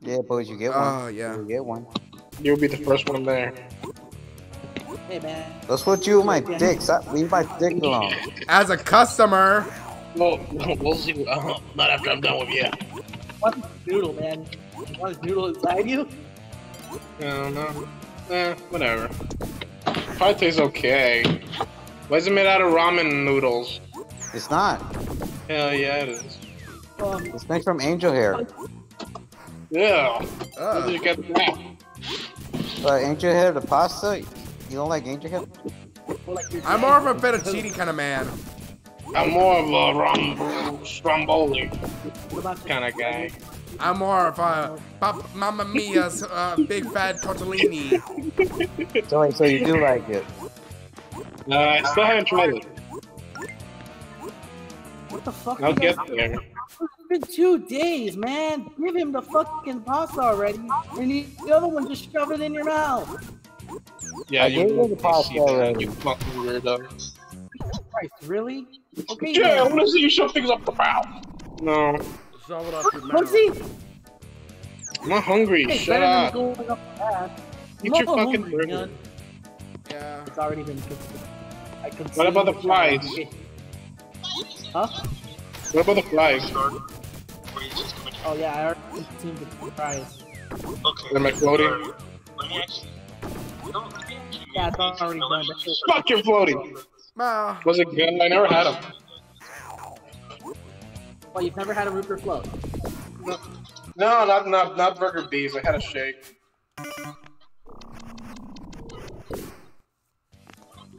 Yeah, but you get one. Oh, yeah. You get one. You'll be the first one there. Hey man. Let's put you with my dick. Stop. Leave my dick alone. As a customer, Well, we'll see. Uh, not after I'm done with you. What's noodle, man? You want his noodle inside you? I don't know. Eh, whatever. Probably tastes okay. Why is it made out of ramen noodles? It's not. Hell yeah, it is. Um, It's made from angel hair. Yeah. Where did Uh, you get that? But angel hair, the pasta. You don't like angel hair? well, like your I'm more of a fettuccine kind of man. I'm more of a rum, stromboli What kind of guy. I'm more of a Papa Mamma Mia's uh, big fat tortellini. So wait, so you do like it? Uh, I still haven't tried it. What the fuck? I'll you get guys- there. It's been two days, man. Give him the fucking pasta already, and the the other one just shove it in your mouth. Yeah, I you, gave you the pasta already. You fucking weirdo. Christ, really? Okay, Yeah, I then. want to see you shove things up the mouth. No, Shove it up your Let's mouth. see. I'm not hungry. Hey, Shut better up. than going up the ass. Eat I'm your fucking hungry, burger. man. Yeah. It's already been cooked. I can What about the see- flies? Huh? What about the flies? Oh yeah, I already seen the fries. Am I floating? Yeah, it's already done. Fuck, you're floating. Ah, Was it good? I never had them. Well, you've never had a Rupert float? No, not not not burger bees. I had a shake.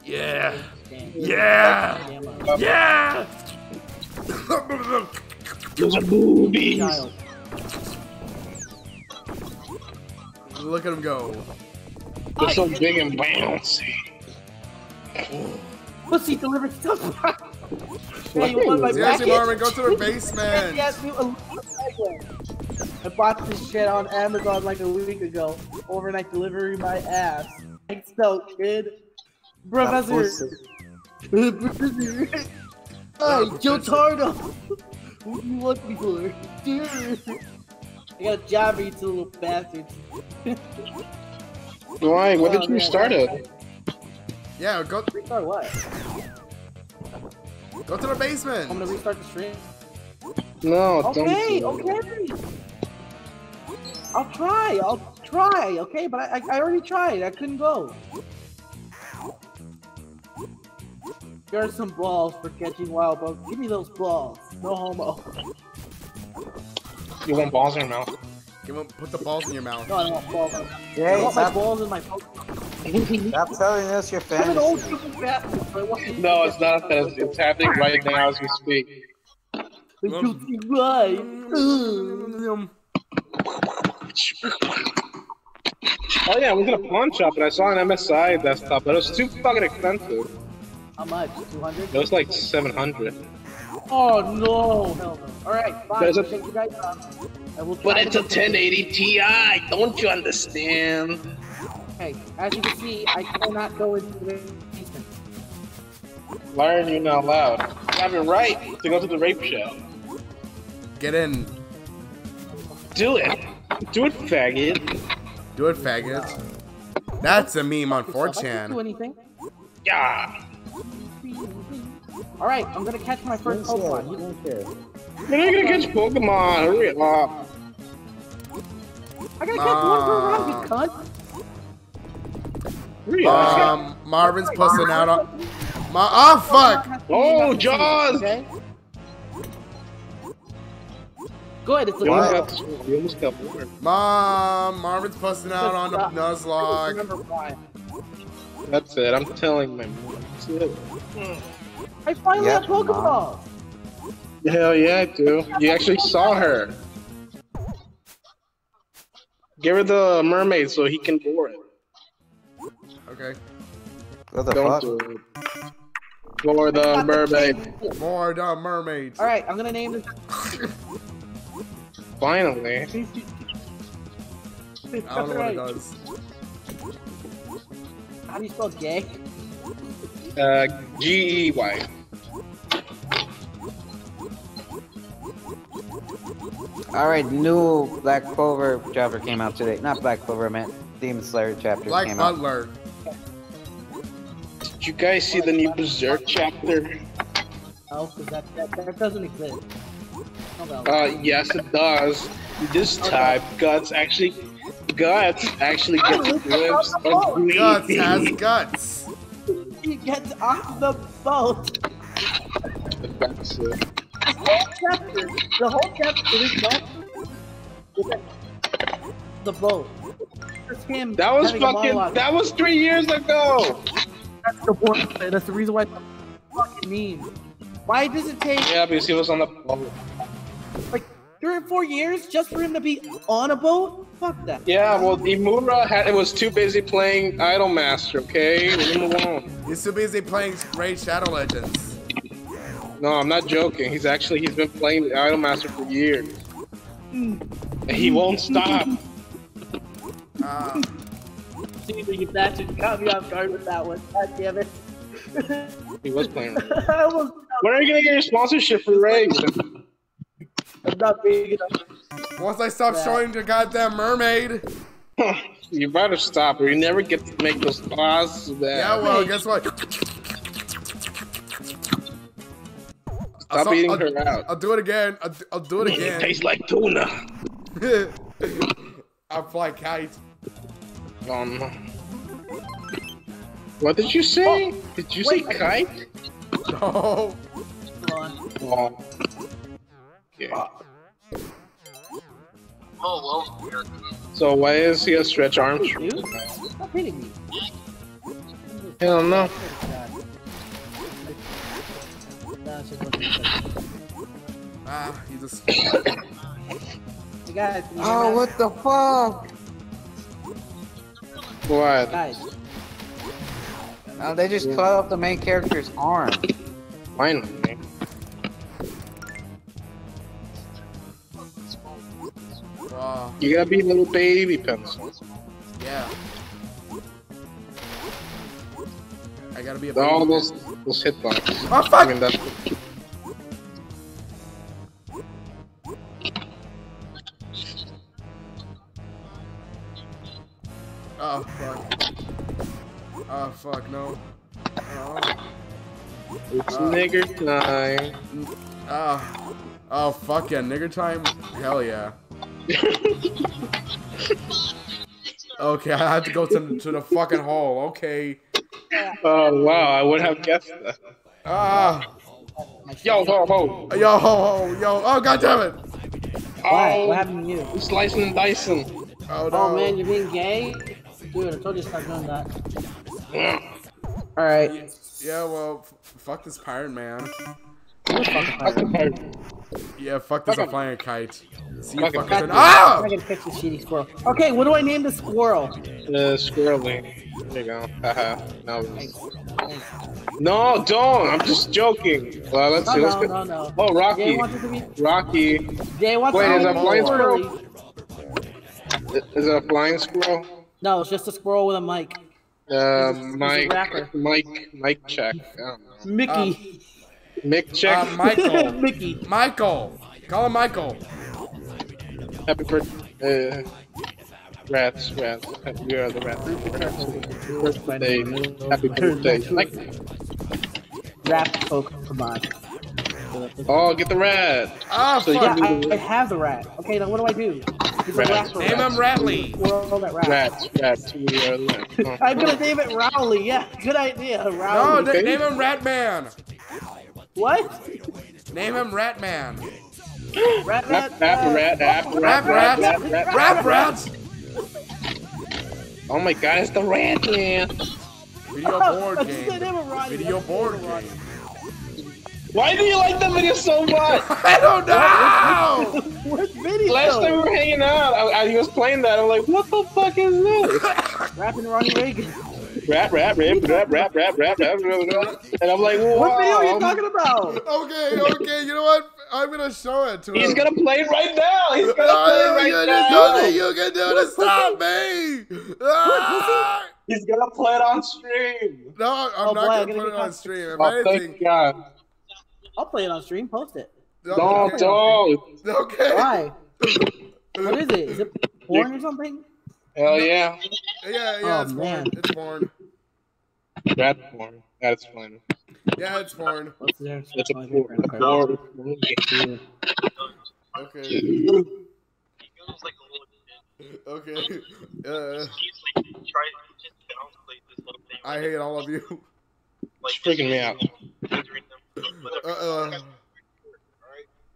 Yeah. Damn. Yeah. Yeah. Those are boobies. child. look at him go. They're so big and bouncy. Pussy delivered stuff. hey, you want my Seriously, package? Marvin, go to the basement. Yes, you a little segue. I bought this shit on Amazon like a week ago. Overnight delivery, my ass. Thanks, so kid. Professor. Professor. Hey, Joe Tardo. What do you want me for? Dude. I got a job for you two little bastards. Why? When Oh, did you man. start it? Yeah, go Restart what? go to the basement. I'm gonna restart the stream. No, Okay, don't. do it. okay. I'll try. I'll try. Okay, but I, I, I already tried. I couldn't go. Here are some balls for catching wild bugs. Give me those balls. No homo. You want balls in your mouth? Give him, put the balls in your mouth. No, I don't want balls. I Yeah, want my balls in my mouth. stop telling us your I'm an old fantasy. stupid bastard. but I want No, it's not that. It's, it's happening right now as we speak. right. Oh yeah, I was in a pawn shop and I saw an MSI desktop, but it was too fucking expensive. How much? 200? It was like 700. Oh no! Hell no. Alright, fine. There's a- Thank you guys. I will But it's a to- 1080 Ti, don't you understand? Okay, as you can see, I cannot go into the basement. Why are you not allowed? You have a right to go to the rape show. Get in. Do it. Do it, faggot. Do it, faggot. That's a meme on I can't do anything. Yeah. Alright, I'm gonna catch my first Pokemon. You- You're not gonna catch Pokemon. Hurry up. I gotta catch one per round, you Ah. cunt! Hurry up. Um, Marvin's pussing out on. Ma- oh fuck! Oh, Jaws! Okay? Good, it's a You almost good. got this. You almost got bored. Mom, Marvin's pussing out on the Nuzlocke. That's it. I'm telling my mom. That's it. I finally Yeah, have Pokeball! Hell yeah, I do. You actually saw her. Give her the mermaid so he can bore it. Okay. What the Don't fuck? do it. For the mermaid. More dumb mermaids. Alright, I'm gonna name this. Finally. I don't know what it does. How do you spell gay? Uh, G E Y. Alright, new Black Clover chapter came out today. Not Black Clover, I meant Demon Slayer chapter Black came out. Butler. Did you guys see the new Berserk chapter? No, because that, that, that doesn't exist. Hold on. Uh, yes, it does. This time, Guts actually, Guts actually gets a glimpse of Guts has Gleamy. guts. He gets off the boat. That's it. The whole chapter, the whole chapter is not the boat. Him That was fucking. That was three years ago. That's the point. That's the reason why fucking meme. Why does it take Yeah, because he was on the boat. like three or four years just for him to be on a boat? Fuck that. Yeah, well, Imura had it was too busy playing Idolmaster. Okay, leave him alone. He's too busy playing Raid Shadow Legends. No, I'm not joking. He's actually he's been playing the Idolmaster for years. And he won't stop. Ah, Caesar, you bastard, caught me off guard with that one. God damn it. He was playing. I almost, When are you gonna get your sponsorship for Ray? I'm not big enough. once I stop Yeah. showing the goddamn mermaid. you better stop, or you never get to make those pauses. Yeah, well, guess what? stop I'll- eating I'll- her out. I'll do it again. I'll, do- I'll do it again. tastes like tuna. I'll fly kite. Um, what did you say? did you say wait. kite? No. Hold on. Oh. Okay. So why is he a stretch Armstrong? Dude, stop hitting me. Hell no. That's just looking good. Ah, he just. Hey guys, can you hear Oh, me? what the fuck? What? Guys, Oh, they just cut off the main character's arm. Finally. You gotta be a little baby pencil. Yeah. I gotta be a All baby. those those hitboxes. Oh I fuck! mean that's Oh fuck. Oh fuck no. Oh. it's Uh. nigger time. Oh. Oh fuck yeah, nigger time? Hell yeah. Okay, I have to go to, to the fucking hole. Okay. Oh wow, I would have guessed that. Ah. Yo ho ho. Yo ho ho yo. Oh god damn it. Oh, What happened to you? you slicing and dicing. Oh no. Oh man, you're being gay? Dude, I told you to stop doing that. Alright. Yeah, well, f- fuck this pirate man. Fucking pirate. Yeah, fuck this. Fuck I'm flying a kite. See you Fuck him. fucking. I'm Ah! gonna catch the shitty squirrel. Okay, what do I name the squirrel? Uh, squirrely. There you go. Haha. no. No, don't. I'm just joking. Well, let's No, see. Let's no, get. no, no. Oh, Jay Rocky. wants it to be. Rocky. Jay wants Wait, it is to that be flying squirrel? Is it a flying squirrel? No, it's just a squirrel with a mic. Uh, He's a- he's Mike. Mike. Mike check. I don't. Mickey. Mick check. Uh, Michael. Mickey. Michael. Call him Michael. Happy birthday. Uh, rats, rats. We are the rats. First Birthday. Happy birthday. Like, Rap Pokemon. oh, get the rat. Ah, So fuck. Yeah, I, I have the rat. Okay, then what do I do? He's a Rat. Name him Ratley. Squirrel that rap. Rats, rats. We are the rats. I'm gonna name it Rowley. Yeah, good idea, No, Rowley. n- name him Ratman. What? Name him Ratman. Rat, Rap, rat, rap, uh, rat, rap, Rap rap, rat. rap, rap, rap. Rap rat. Oh my god, it's the rat man. Video I board just said game. name him Rodney. Video That's board name him game. Why do you like that video so much? I don't know. Rodney. What video? Last time we were hanging out, I, I, he was playing that. I'm like, what the fuck is this? Rapping Ronnie Reagan. rap, rap, rap, rap, rap, rap, rap, rap, rap. rap, And I'm like, wow. What video are you talking about? Okay, okay. You know what? I'm gonna show it to him. He's gonna play it right now. He's gonna Oh, play it right just now. nothing you can do to stop me. Ah! He's gonna play it on stream. No, I'm Oh, not boy, I'm gonna gonna put it on caught. stream. If Oh, thank God. I'll play it on stream. Post it. Don't, okay. don't. Okay. Why? what is it? Is it porn or something? Hell yeah. Yeah, yeah, Oh, it's man. porn. It's porn. Rat porn. That's fun. Yeah, it's porn. What's there? That's. A porn. Okay. Okay. Uh, I hate all of you. It's freaking me out. Uh, uh,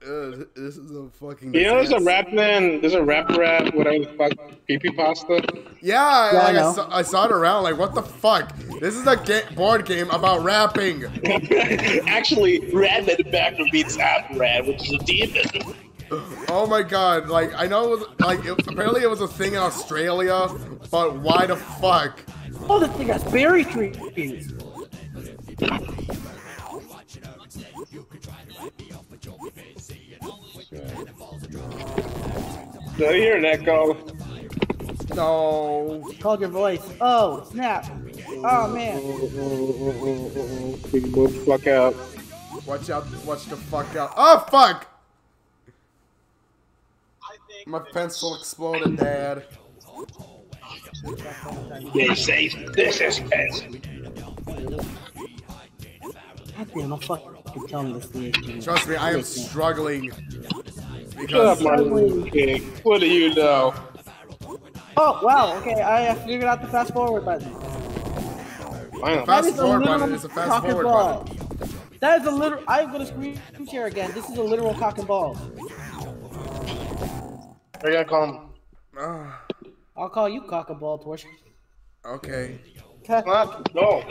uh, this is a fucking. You know, there's a rap man. There's a rap rap. Whatever the fuck. Pee pee pasta. Yeah, Yeah, I like I, know. saw, I saw it around. Like, what the fuck? This is a ga- board game about rapping. Actually, Rad Backer beats App Rad, which is a demon. Oh my god! Like, I know it was like it, apparently it was a thing in Australia, but why the fuck? Oh, this thing has berry trees. Do I hear an echo? No. Called your voice. Oh, snap. Oh, man. Big move the fuck out. Watch out! Watch the fuck out! Oh fuck! My pencil exploded, Dad. They say this is best. God damn, don't fucking tell me this thing is Trust me, I am struggling Shut up, because Martin What do you know? Oh, wow. Okay, I uh, figured out the fast forward button. I fast is a forward button is a fast cock and forward ball. button. That is a literal. I'm gonna screen share again. This is a literal cock and ball. We're gonna call him. Ah, I'll call you cock and ball, Torch. okay. Not no.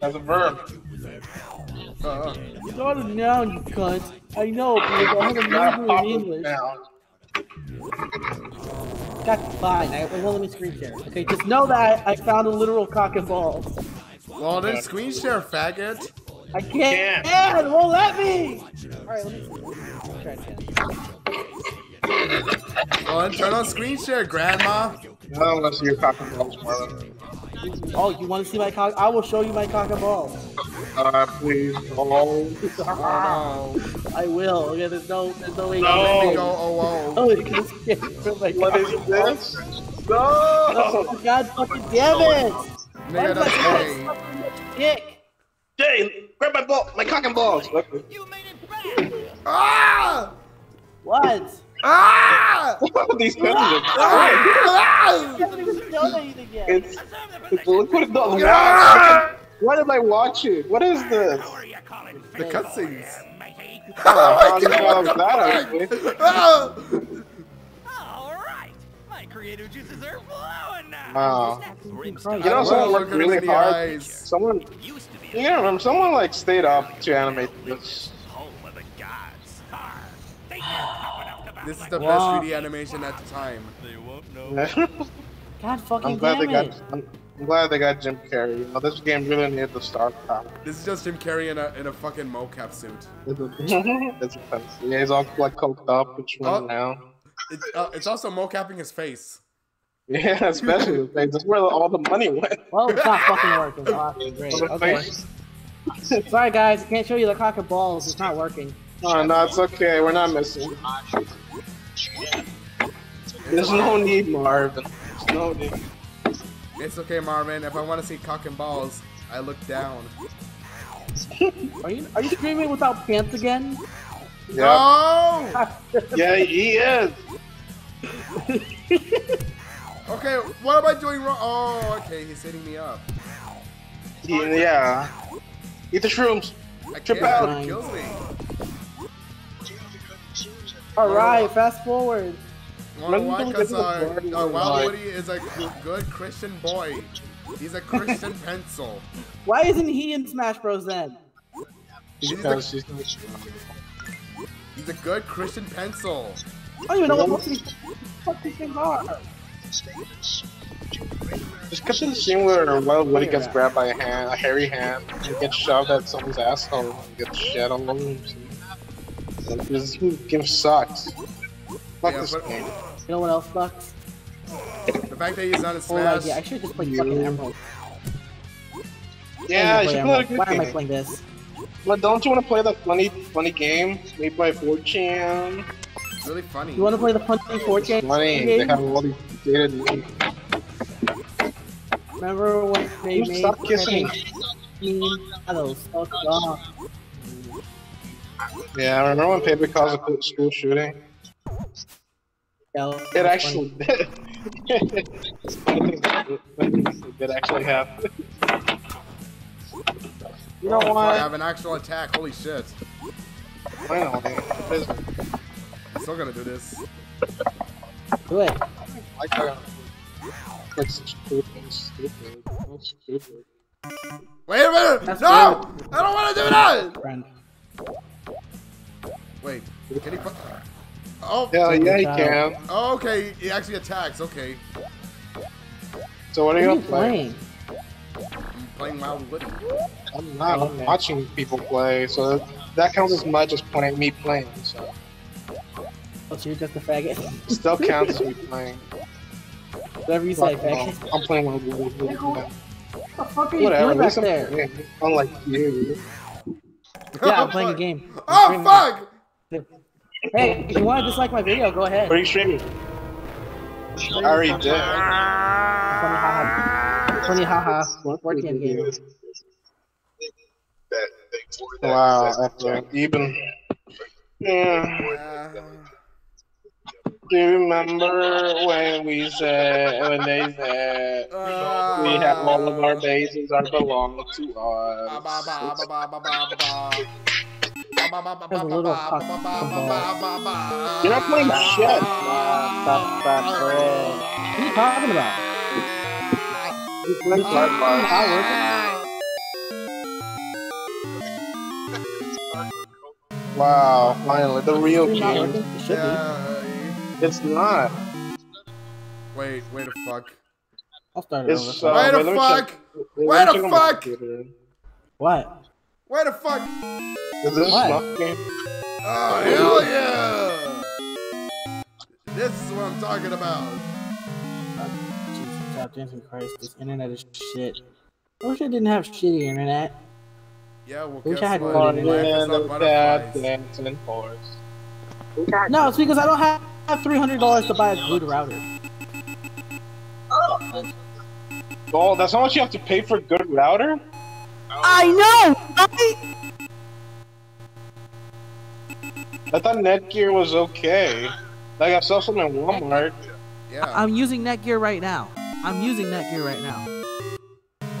As a verb. Uh, It's not a noun, you cunt. I know, but I have a Not a major in English. noun. God, fine. I, it won't let me screen share. Okay, just know that I, I found a literal cock and ball. well, then screen share, faggot. I can't. Can't. Won't let me. All right, let me try it again. Well, then turn on screen share, Grandma. I don't want to see your cock and balls, Marlon. Oh, you want to see my cock? I will show you my cock and ball. Uh, please. Oh. Oh no. I will. Okay, there's no, there's no way. you No. can Let me escape. go. Oh Oh, you can escape from my What cock is and this? No! Oh, God fucking damn it! whoa. Nigga, that's gay. Dick. Jay, grab my ball, my cock and balls. Okay. Ah! What? Ah! These pens are Ah! I haven't even done anything yet. It's, it's look what it does. Ah! Why did I watch it? What is this? The cutscenes. Oh, I don't know that. Ah! All right, my creative juices are flowing now. Wow. You You know, someone look worked really hard. Someone, Used you gotta someone like stayed up to animate this. home of the gods. Arr, they ain't tough enough to This is the Wow. best 3D animation at the time. They won't know. I'm God fucking glad they damn got. it. I'm, I'm glad they got Jim Carrey. You know, this game really needed the star power. This is just Jim Carrey in a in a fucking mocap suit. it's offensive. Yeah, he's all like coked up and Oh. oh. now. It's uh, it's also mocapping his face. Yeah, especially the face. That's where all the money went. Well, it's not fucking working. Awesome, great. Okay. Sorry, guys. I can't show you the cock and balls. It's not working. Oh, no, it's okay. We're not missing. There's no need, Marvin. There's no need. It's okay, Marvin. If I want to see cock and balls, I look down. Are you are you screaming without pants again? Yeah, No! yeah, he is. Okay, what am I doing wrong? Oh, okay, he's hitting me up. He- yeah. Eat the shrooms. I Trip can't, out. It kills me. All right, fast forward. Wanna Let me why? Because at the uh, party. Wild Woody is a good Christian boy. He's a Christian pencil. Why isn't he in Smash Bros then? He's a, he's he's a good Christian pencil. I don't even know what most of these fucking things are. Just cut to the scene where Wild Woody gets grabbed by a hand, a hairy hand, and gets shoved at someone's asshole and gets shed all over him. Like, this game sucks. Fuck Yeah, this but- game. You know what else sucks? The fact that he's not in Oh, like, yeah, I should just play fucking Emerald. Yeah, I you play should play a Emerald. good Why am I playing this? But don't you want to play that funny, funny game made by 4chan? It's really funny. You want to play the Punching Fortune Funny, they have all these dated names. Remember when they You made stop kissing. Meme battles? Oh god. Yeah, I remember when Paper caused a school shooting? Yeah, It that's actually did. it actually happen. You know Oh, fuck, I have an actual attack. Holy shit. Finally, it is. I'm still gonna do this. Do it. I got That's stupid. Stupid. That's stupid. Wait a minute! That's no! I don't want to do that! Friend. Wait, can he? fu- Oh, Yeah, yeah, he can. oh, okay. He actually attacks. Okay, So what are What you are you play? playing? I'm playing Wild Woody. I'm not. I'm Okay. watching people play, so that, that counts as much as playing me playing. So Oh, so you're just a faggot. it still counts as me playing. Whatever you say, faggot. I'm playing one of the What the fuck are you Whatever. doing back I'm there? Unlike you. Yeah, I'm playing a game. Oh, I'm Oh streaming. fuck! Hey, if you want to dislike my video, go ahead. What are you streaming? I already did. Funny haha. Funny haha. Working game. Wow, epic. Even. Yeah. Uh, Do you remember when we said when they said we have all of our bases are belong to us? You're not playing shit. What are you talking about? You're playing Slide Bar. Not. Wow, finally, the real It's game. It should be. yeah. It's not. Wait, wait a fuck. I'll start it It's, over. uh, Wait a wait, let fuck! check- Wait a check on my fuck! What? Wait a fuck! Is this What? a snuff game? Oh hell yeah! This is what I'm talking about. Jesus, God, Jesus Christ, this internet is shit. I wish I didn't have shitty internet. Yeah, well, Wish guess I had what? one. Life is And the cat butterflies. dancing horse. No, it's because I don't have, have three hundred dollars to buy a good router. Oh, that's how much you have to pay for a good router? I know, right? I thought Netgear was okay. Like I saw some in Walmart. Yeah. I'm using Netgear right now. I'm using Netgear right now.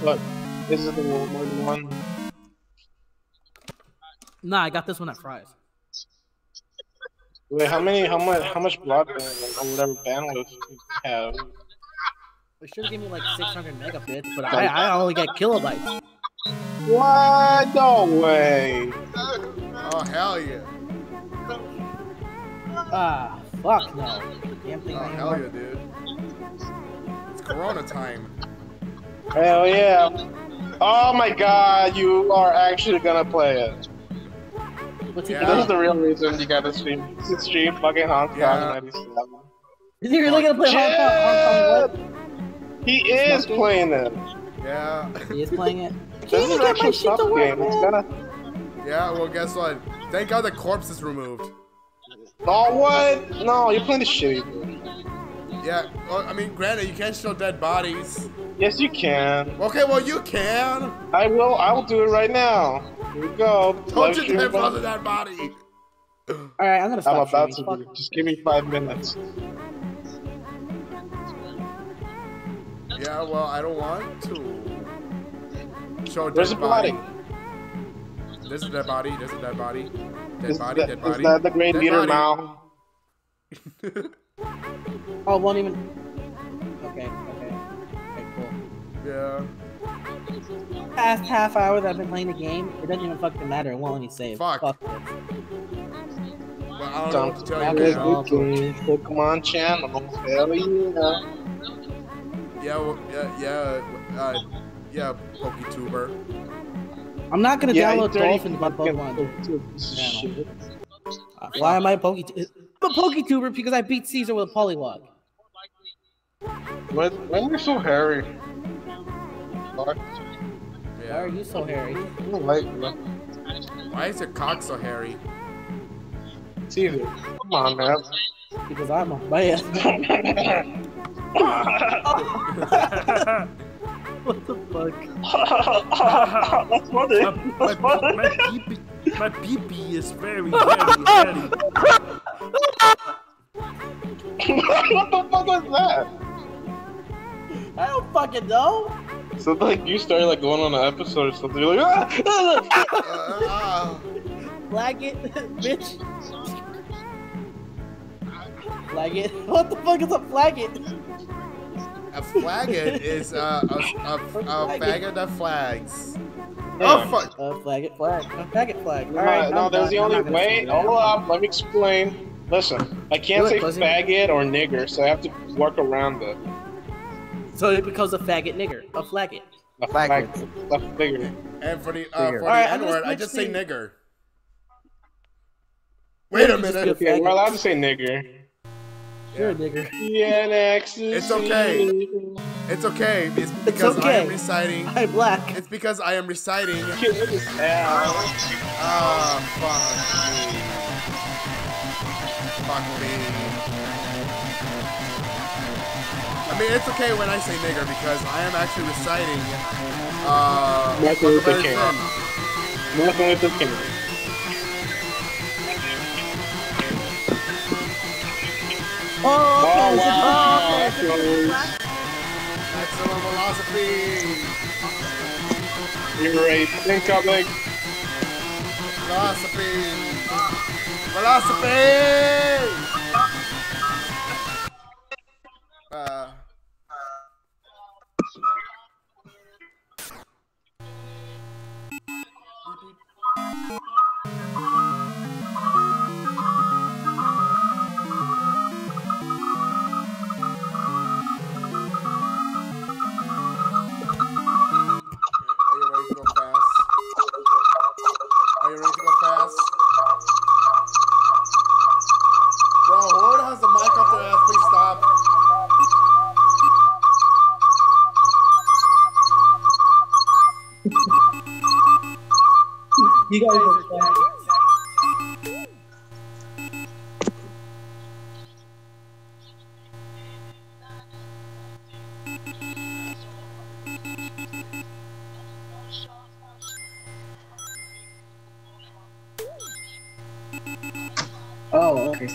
But is it the Walmart one? Nah, I got this one at Fry's. Wait, how many? How much? How much broadband or whatever bandwidth do you have? They should give me like 600 megabits, but I, I only get kilobytes. What? No way. Oh hell yeah! Ah, fuck no. Damn thing Oh ain't hell yeah, working. dude! It's Corona time. Hell yeah. Oh my god, you are actually gonna play it. What's he Yeah. This is the real reason you gotta stream. To stream fucking Hong Kong Yeah. 97. Is he really gonna play Hong Kong? Hong Kong He is Smoking? playing it. Yeah. He is playing it. This can't is even get my shit to tough work, game. It's man. gonna. Yeah. Well, guess what? Thank God the corpse is removed. Oh what? No, you're playing the shitty. dude. Yeah. Well, I mean, granted, you can't show dead bodies. Yes, you can. Okay. Well, you can. I will. I will do it right now. Here we go. Don't Live you dare bother that body. Alright, I'm gonna stop. I'm about to. streaming. do Fuck. it. Just give me five minutes. Yeah. Well, I don't want to show dead Where's the body? There's a dead body. There's a dead body. Dead Is body. that, Dead is body. that the great Dead leader body. Mao? Oh, won't even. Okay, okay. Okay, cool. Yeah. Past half hour that I've been playing the game, it doesn't even fucking matter. It won't let me save. Fuck. this. Well, I don't Don't what to tell you. was man. Pokemon channel. Hell yeah. Yeah. Well, yeah. Yeah. Uh, yeah. PokeTuber. I'm not gonna Yeah, download you Dolphin by Pokemon. piece of channel. shit. Uh, Why am I a Poke? I'm a PokeTuber because I beat Caesar with a Poliwag. When, when you're so hairy. Why are you so hairy? I don't like you. Why is your cock so hairy? Caesar. Come on, man. Because I'm a man. what the fuck? That's funny. My, my, my pee my pee is very, very hairy. what the fuck was that? I don't fucking know. So like you started like going on an episode or something. You're like, ah, ah, ah." Uh, it, bitch. Flag. What the fuck is a flaget? a flagon is uh, a, a, a, a faggot that flags. Yeah. Oh fuck! A flaget flag. A flag it flag. No, Alright, no, I'm there's the only not way. Hold up, let me explain. Listen, I can't say pussy. faggot or nigger, so I have to work around it. So it becomes a faggot nigger. A flaget. A Faggot. faggot. A figure. And for the uh, for Alright, the I'm N gonna word, I just say nigger. Wait a minute. Okay, we're allowed to say nigger. You're a nigger. Yeah, next. It's okay. It's okay. It's because I okay. am reciting. I'm black. It's because I am reciting. Yeah. Ah, fuck me. Fuck me. I mean, it's okay when I say nigger because I am actually reciting. Uh, Martin Luther Huckleberry King. Finn. Martin Luther King. Oh, okay. wow. Oh, okay. Excellent philosophy. You're right. Philosophy. Philosophy.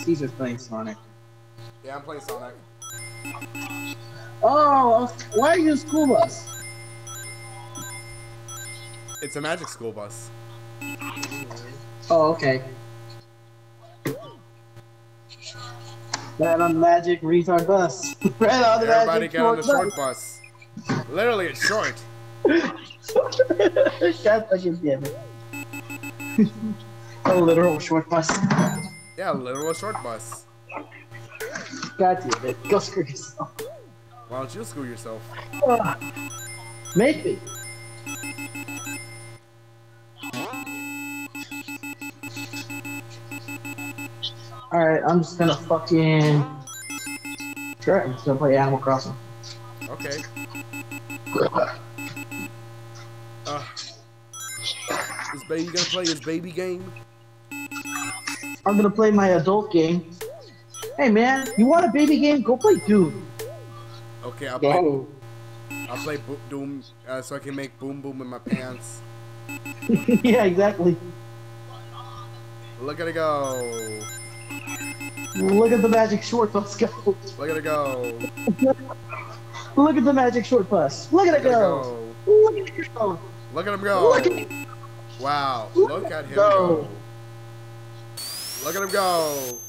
Okay. Caesar's playing Sonic. Yeah, I'm playing Sonic. Oh, uh, why are you a school bus? It's a magic school bus. Oh, okay. Right on the magic retard bus. right on the Everybody magic get on the short short bus. Literally, it's short. bus. God fucking damn it. a literal short bus. Yeah, literal short bus. God damn it. Go screw yourself. Why don't you screw yourself? Ugh. Make. Alright, I'm just gonna fucking. Sure, I'm just gonna play Animal Crossing. Okay. Uh, is baby gonna play his baby game? I'm gonna play my adult game. Hey man, you want a baby game? Go play Doom. Okay, I'll play. Go. I'll play Bo- Doom uh, so I can make boom boom in my pants. yeah, exactly. Look at it go. Look at the magic short bus go. Look at it go. Look at the magic short bus. Look at it Look go. go. Look at it go. Look at him go. Wow. Look Look at at him go. Look at him go.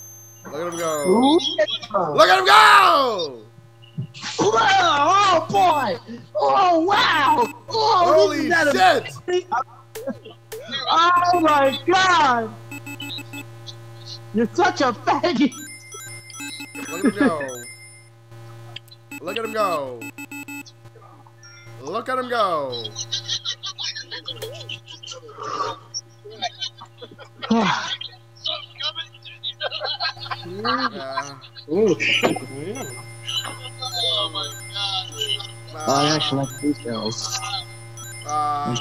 Look at him go. Look at it go. Look him go. Oh boy! Oh wow! Oh, Holy this is not a- shit. Oh my god! You're such a faggot! Look at him go. Look at him go. Look at him go. Oh, Yeah. Ooh. Yeah. I actually like girls. Uh,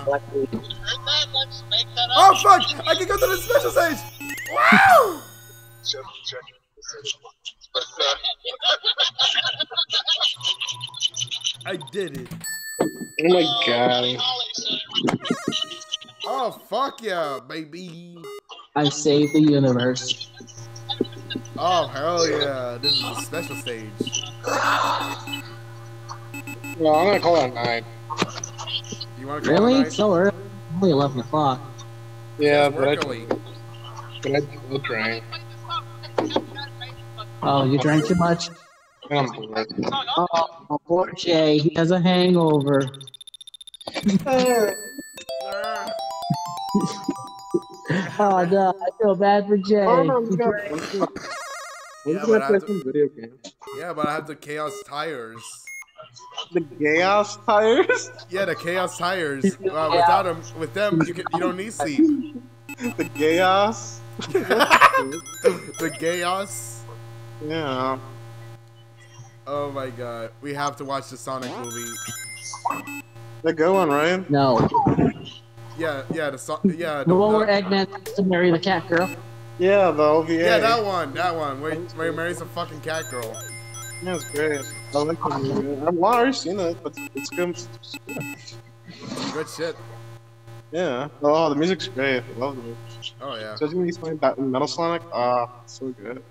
oh fuck! I can go to the special stage. Wow! I did it. Oh my god. Oh fuck yeah, baby. I saved the universe. Oh hell yeah! This is a special stage. Well, I'm gonna call it a nine. You want to go Really? on So early? Only 11 o'clock. Yeah, but I, early. but I, I drank. Oh, you drank too much? I'm bored. Oh, poor Jay. He has a hangover. Oh, no. I feel bad for Jay. Oh, Yeah, but I gonna play have to- some video game. Yeah, but I have the chaos tires. The chaos tires? Yeah, the chaos tires. Uh, without them, with them, you can, you don't need sleep. The chaos? the chaos. Yeah. Oh my god, we have to watch the Sonic movie. The good one, right? No. Yeah, yeah, the so- yeah, The one where Eggman has to marry the cat girl. Yeah, the OVA. yeah, that one, that one, where where he marries a fucking cat girl. That's great. I like the movie. I've already seen it, but it's good. Good shit. Yeah. Oh, the music's great. I love the music. Oh yeah, Especially when he's playing that Metal Sonic. Ah, so good.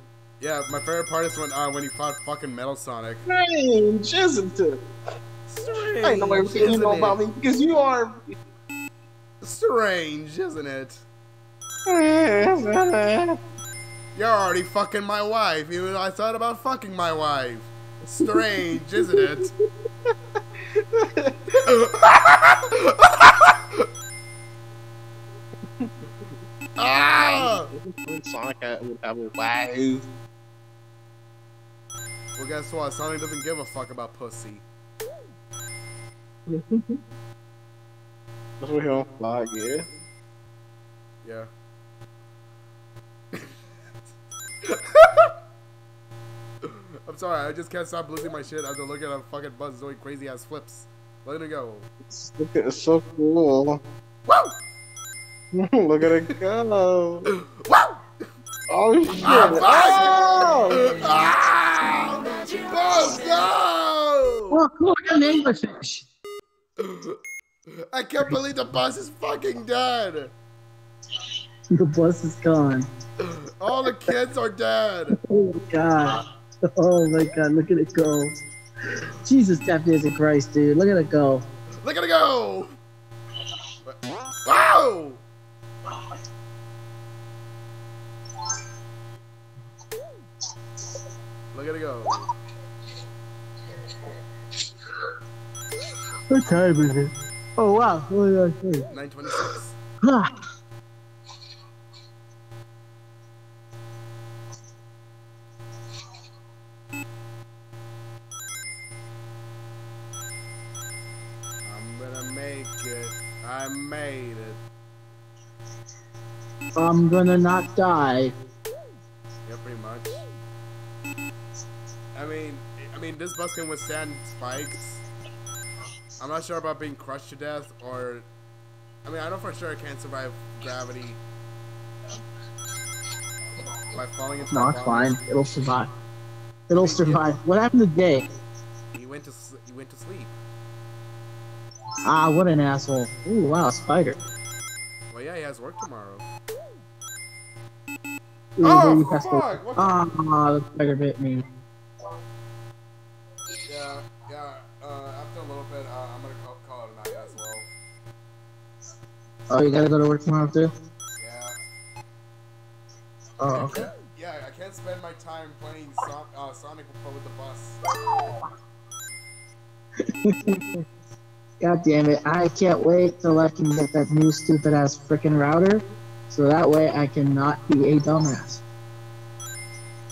yeah. My favorite part is when uh, when he fought fucking Metal Sonic. Strange, isn't it? Strange, I know everything you know about me because you are. Strange, isn't it? You're already fucking my wife. Even though I thought about fucking my wife. Strange, isn't it? ah! Sonic would have a wife. Well, guess what? Sonic doesn't give a fuck about pussy. That's what he'll fly, yeah. Yeah. I'm sorry, I just can't stop losing my shit after looking at a fucking Buzz doing crazy ass flips. Let it go. It's, look at, it's so cool. Woo! look at it go. Woo! Oh shit! Ah, Oh! Ah! Buzz, no! Look, look, an anglerfish. I can't believe the bus is fucking dead. The bus is gone. All the kids are dead. Oh my god. Oh my god, look at it go. Jesus, Daphne Christ, dude. Look at it go. Look at it go! Wow! Look at it go. What time is it? Oh wow. Look at that 926. Ah. I made it. I'm gonna not die. Yeah, pretty much. I mean, I mean, this bus can withstand spikes. I'm not sure about being crushed to death, or, I mean, I know for sure it can't survive gravity by falling into. No, it's fine. It'll survive. It'll survive. What happened to Jay? He went to he went to sleep. Ah, what an asshole. Ooh, wow, spider. Well, yeah, he has work tomorrow. Ooh, Oh, fuck, Ah, the spider bit me. Yeah, yeah. Uh, after a little bit, uh, I'm gonna call, call it a night as well. Oh, you gotta go to work tomorrow too? Yeah. Oh, okay. Yeah, I can't spend my time playing Son- uh, Sonic with the bus. God damn it. I can't wait till I can get that new stupid ass freaking router. So that way I can not be a dumbass.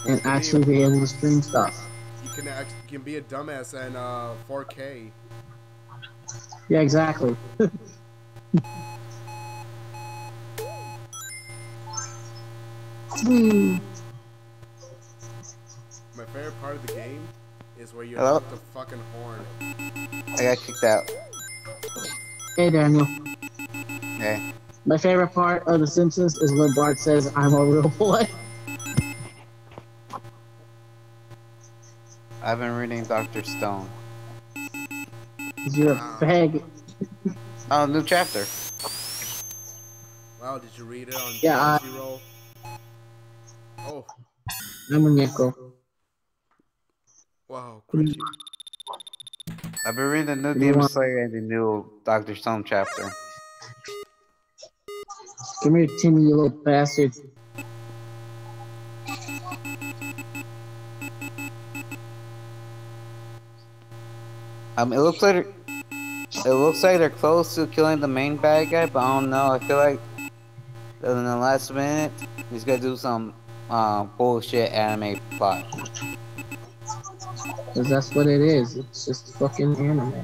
And actually be able to stream stuff. You can act- you can be a dumbass and uh 4K. Yeah, exactly. My favorite part of the game is where you Hello? hit the fucking horn. I got kicked out. Hey Daniel. Okay. My favorite part of The Simpsons is when Bart says, I'm a real boy. I've been reading Doctor Stone. you're a oh. fag. Oh, new chapter. Wow, did you read it on Yeah, I... Oh. I'm a Nico. wow, mm. Crunchy. I've been reading the new Demon want- Slayer and the new Doctor Stone chapter. Come here, Timmy, you little bastard. Um, it looks like it looks like they're close to killing the main bad guy, but I don't know. I feel like in the last minute he's gonna do some uh, bullshit anime plot. Because that's what it is. It's just fucking anime.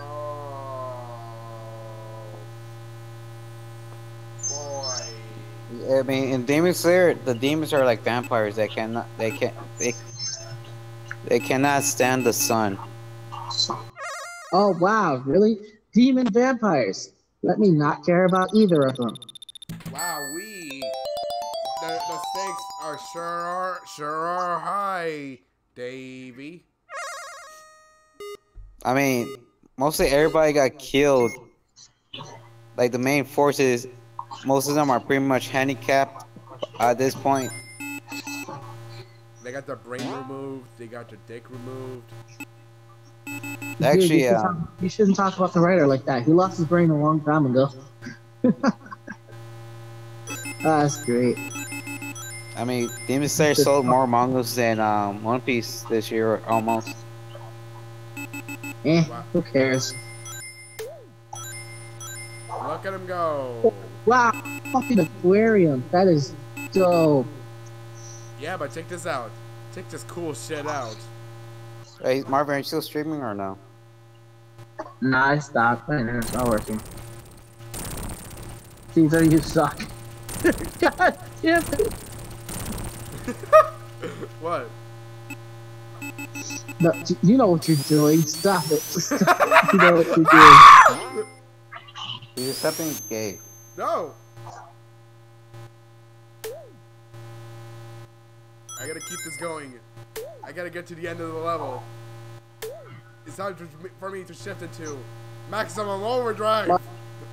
Oh. Boy. I mean, in Demon Slayer, the demons are like vampires. They cannot, they can, they, they cannot stand the sun. Oh, wow, really? Demon vampires. Let me not care about either of them. Wow, we. The, the stakes are sure are sure are high, Davy. I mean, mostly everybody got killed. Like the main forces, most of them are pretty much handicapped at this point. They got their brain removed. They got their dick removed. Dude, Actually, you, should uh, talk, you shouldn't talk about the writer like that. He lost his brain a long time ago. That's great. I mean, Demon Slayer sold more mangas than um, One Piece this year, almost. Eh, who cares? Look at him go. Wow, fucking aquarium. That is dope. Yeah, but check this out. Check this cool shit out. Hey, Marvin, are you still streaming or no? Nah, I stopped. Man, it's not working. Caesar, you suck. God damn it. What? No, you know what you're doing. Stop it. Stop. you know what you're doing. He's accepting gay. No. I gotta keep this going. I gotta get to the end of the level. It's time for me to shift into maximum overdrive.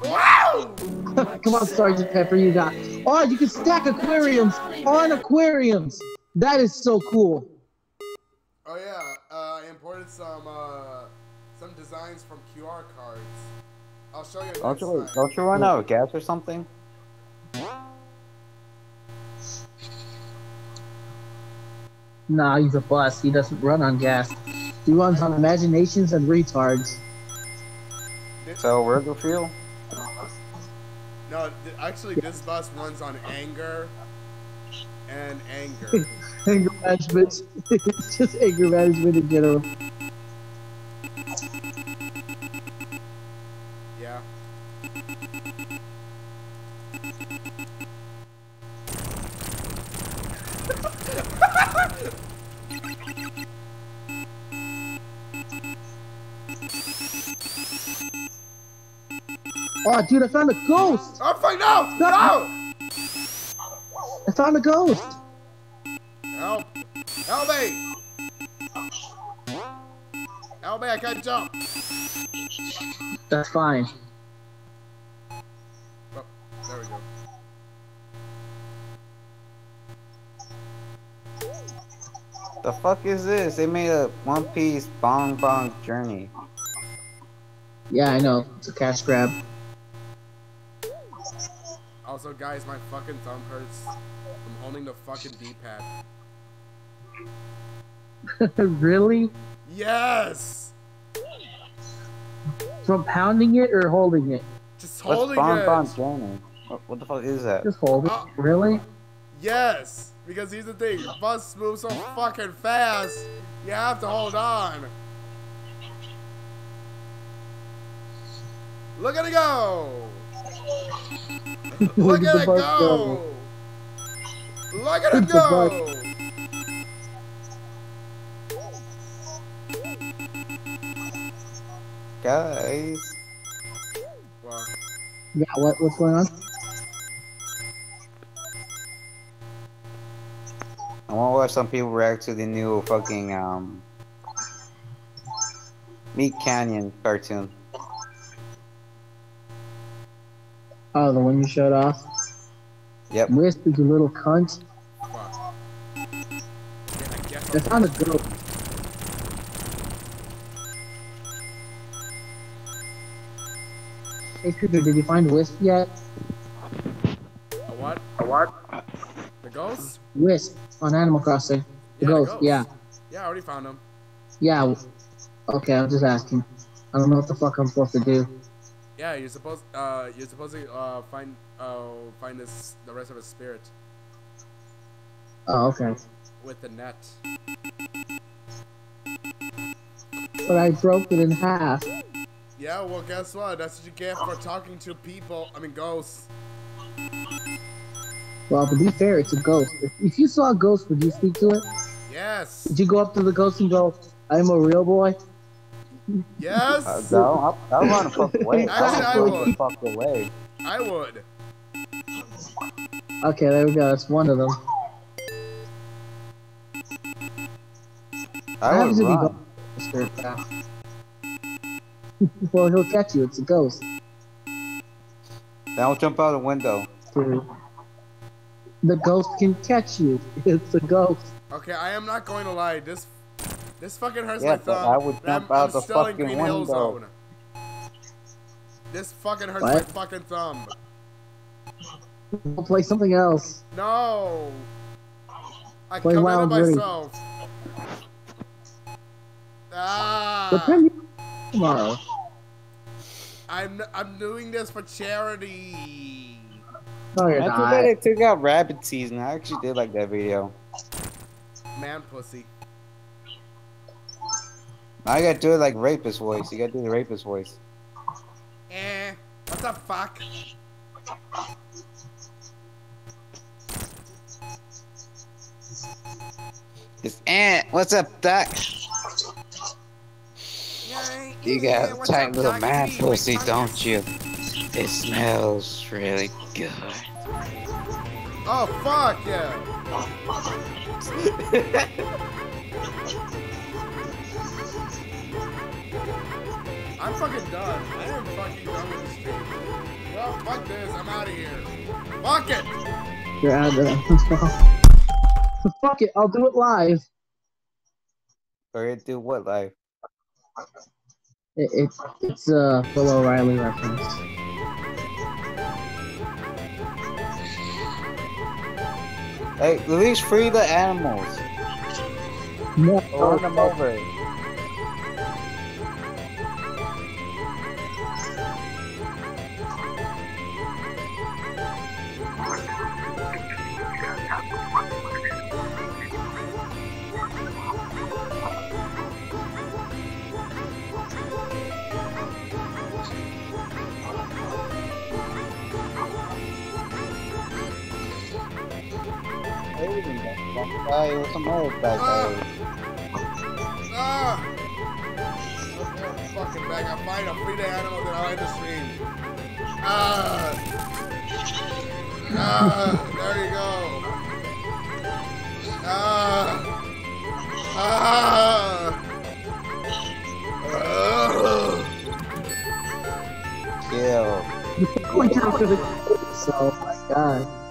Wow! Come on, Sergeant Pepper, you got. Oh, you can stack aquariums on aquariums. That is so cool. Oh yeah, uh, I imported some uh, some designs from QR cards. I'll show you. Don't you, time. don't you run out of gas or something? Nah, he's a bus. He doesn't run on gas. He runs on imaginations and retards. So, where's the fuel? No, th- actually, this bus runs on anger and anger. Anger management. just anger management in general. Oh, dude, I found a ghost. Oh fuck no! No! I found a ghost. Help! Help me! Help me! I can't jump. That's fine. Oh, there we go. The fuck is this? They made a One Piece Bon Bon Journey. Yeah, I know. It's a cash grab. Also, guys, my fucking thumb hurts from holding the fucking D-pad. really? Yes! From pounding it or holding it? Just What's holding Bon it. Bon Journey? What, what the fuck is that? Just hold it. Oh. Really? Yes, because here's the thing: bus moves so fucking fast. You have to hold on. Look at it go! Look at the it bus go! Look at it Look at the bus. go! Guys. Well, Yeah, what, what's going on? I want to watch some people react to the new fucking um Meat Canyon cartoon. Oh, the one you showed off? Yep. Whisper, you little cunt. fuck. Yeah, I guess I found a ghost. Hey, Cooper, did you find Wisp yet? A what? A what? The ghost? Wisp on Animal Crossing. The Yeah, the ghost, ghost. yeah. Yeah, I already found him. Yeah. Okay, I'm just asking. I don't know what the fuck I'm supposed to do. Yeah, you're supposed uh you're supposed to uh find uh find this the rest of his spirit Oh, okay. with the net. But I broke it in half. Yeah, well guess what? That's what you get for talking to people. I mean ghosts. Well, to be fair, it's a ghost. If, if you saw a ghost, would you speak to it? Yes. Would you go up to the ghost and go, I'm a real boy? Yes. Uh, no, I'll, I'll run the fuck away. Actually, I I'll would. the fuck away. I would. Okay, there we go. That's one of them. I happens would if you run. go the well, he'll catch you. It's a ghost. Then I'll jump out the window. Dude. The ghost can catch you. It's a ghost. Okay, I am not going to lie. This this fucking hurts Yeah, my thumb. I would jump I'm, out I'm the fucking Green Hill window. Zone. This fucking hurts my fucking thumb. We'll play something else. No. I Play committed Wild Woody. myself. What Ah, time you tomorrow? I'm I'm doing this for charity. No, you're I too not. bad they took out rabbit season. I actually did like that video. Man, pussy. You gotta do it like rapist voice. You gotta do the rapist voice. Eh. What the fuck? It's Ant. What's up, Doc? You got a tight up, little man pussy, don't you? It smells really good. Oh fuck yeah. I'm fucking done. I am fucking done with this stream. Well, fuck this. I'm out of here. Fuck it. You're out of there. Fuck it. I'll do it live. Or you do what, like? It, it, it's a Bill O'Reilly reference. Hey, at least free the animals. No. Run them over. That guy was some other bad guy. Ah. Okay, I'm fucking back. I'm fine. I'll free the animal that I'll end the stream. Ah. Ah. There you go. Ah. Ah. Ah. Kill. Going down for the. So, oh my god.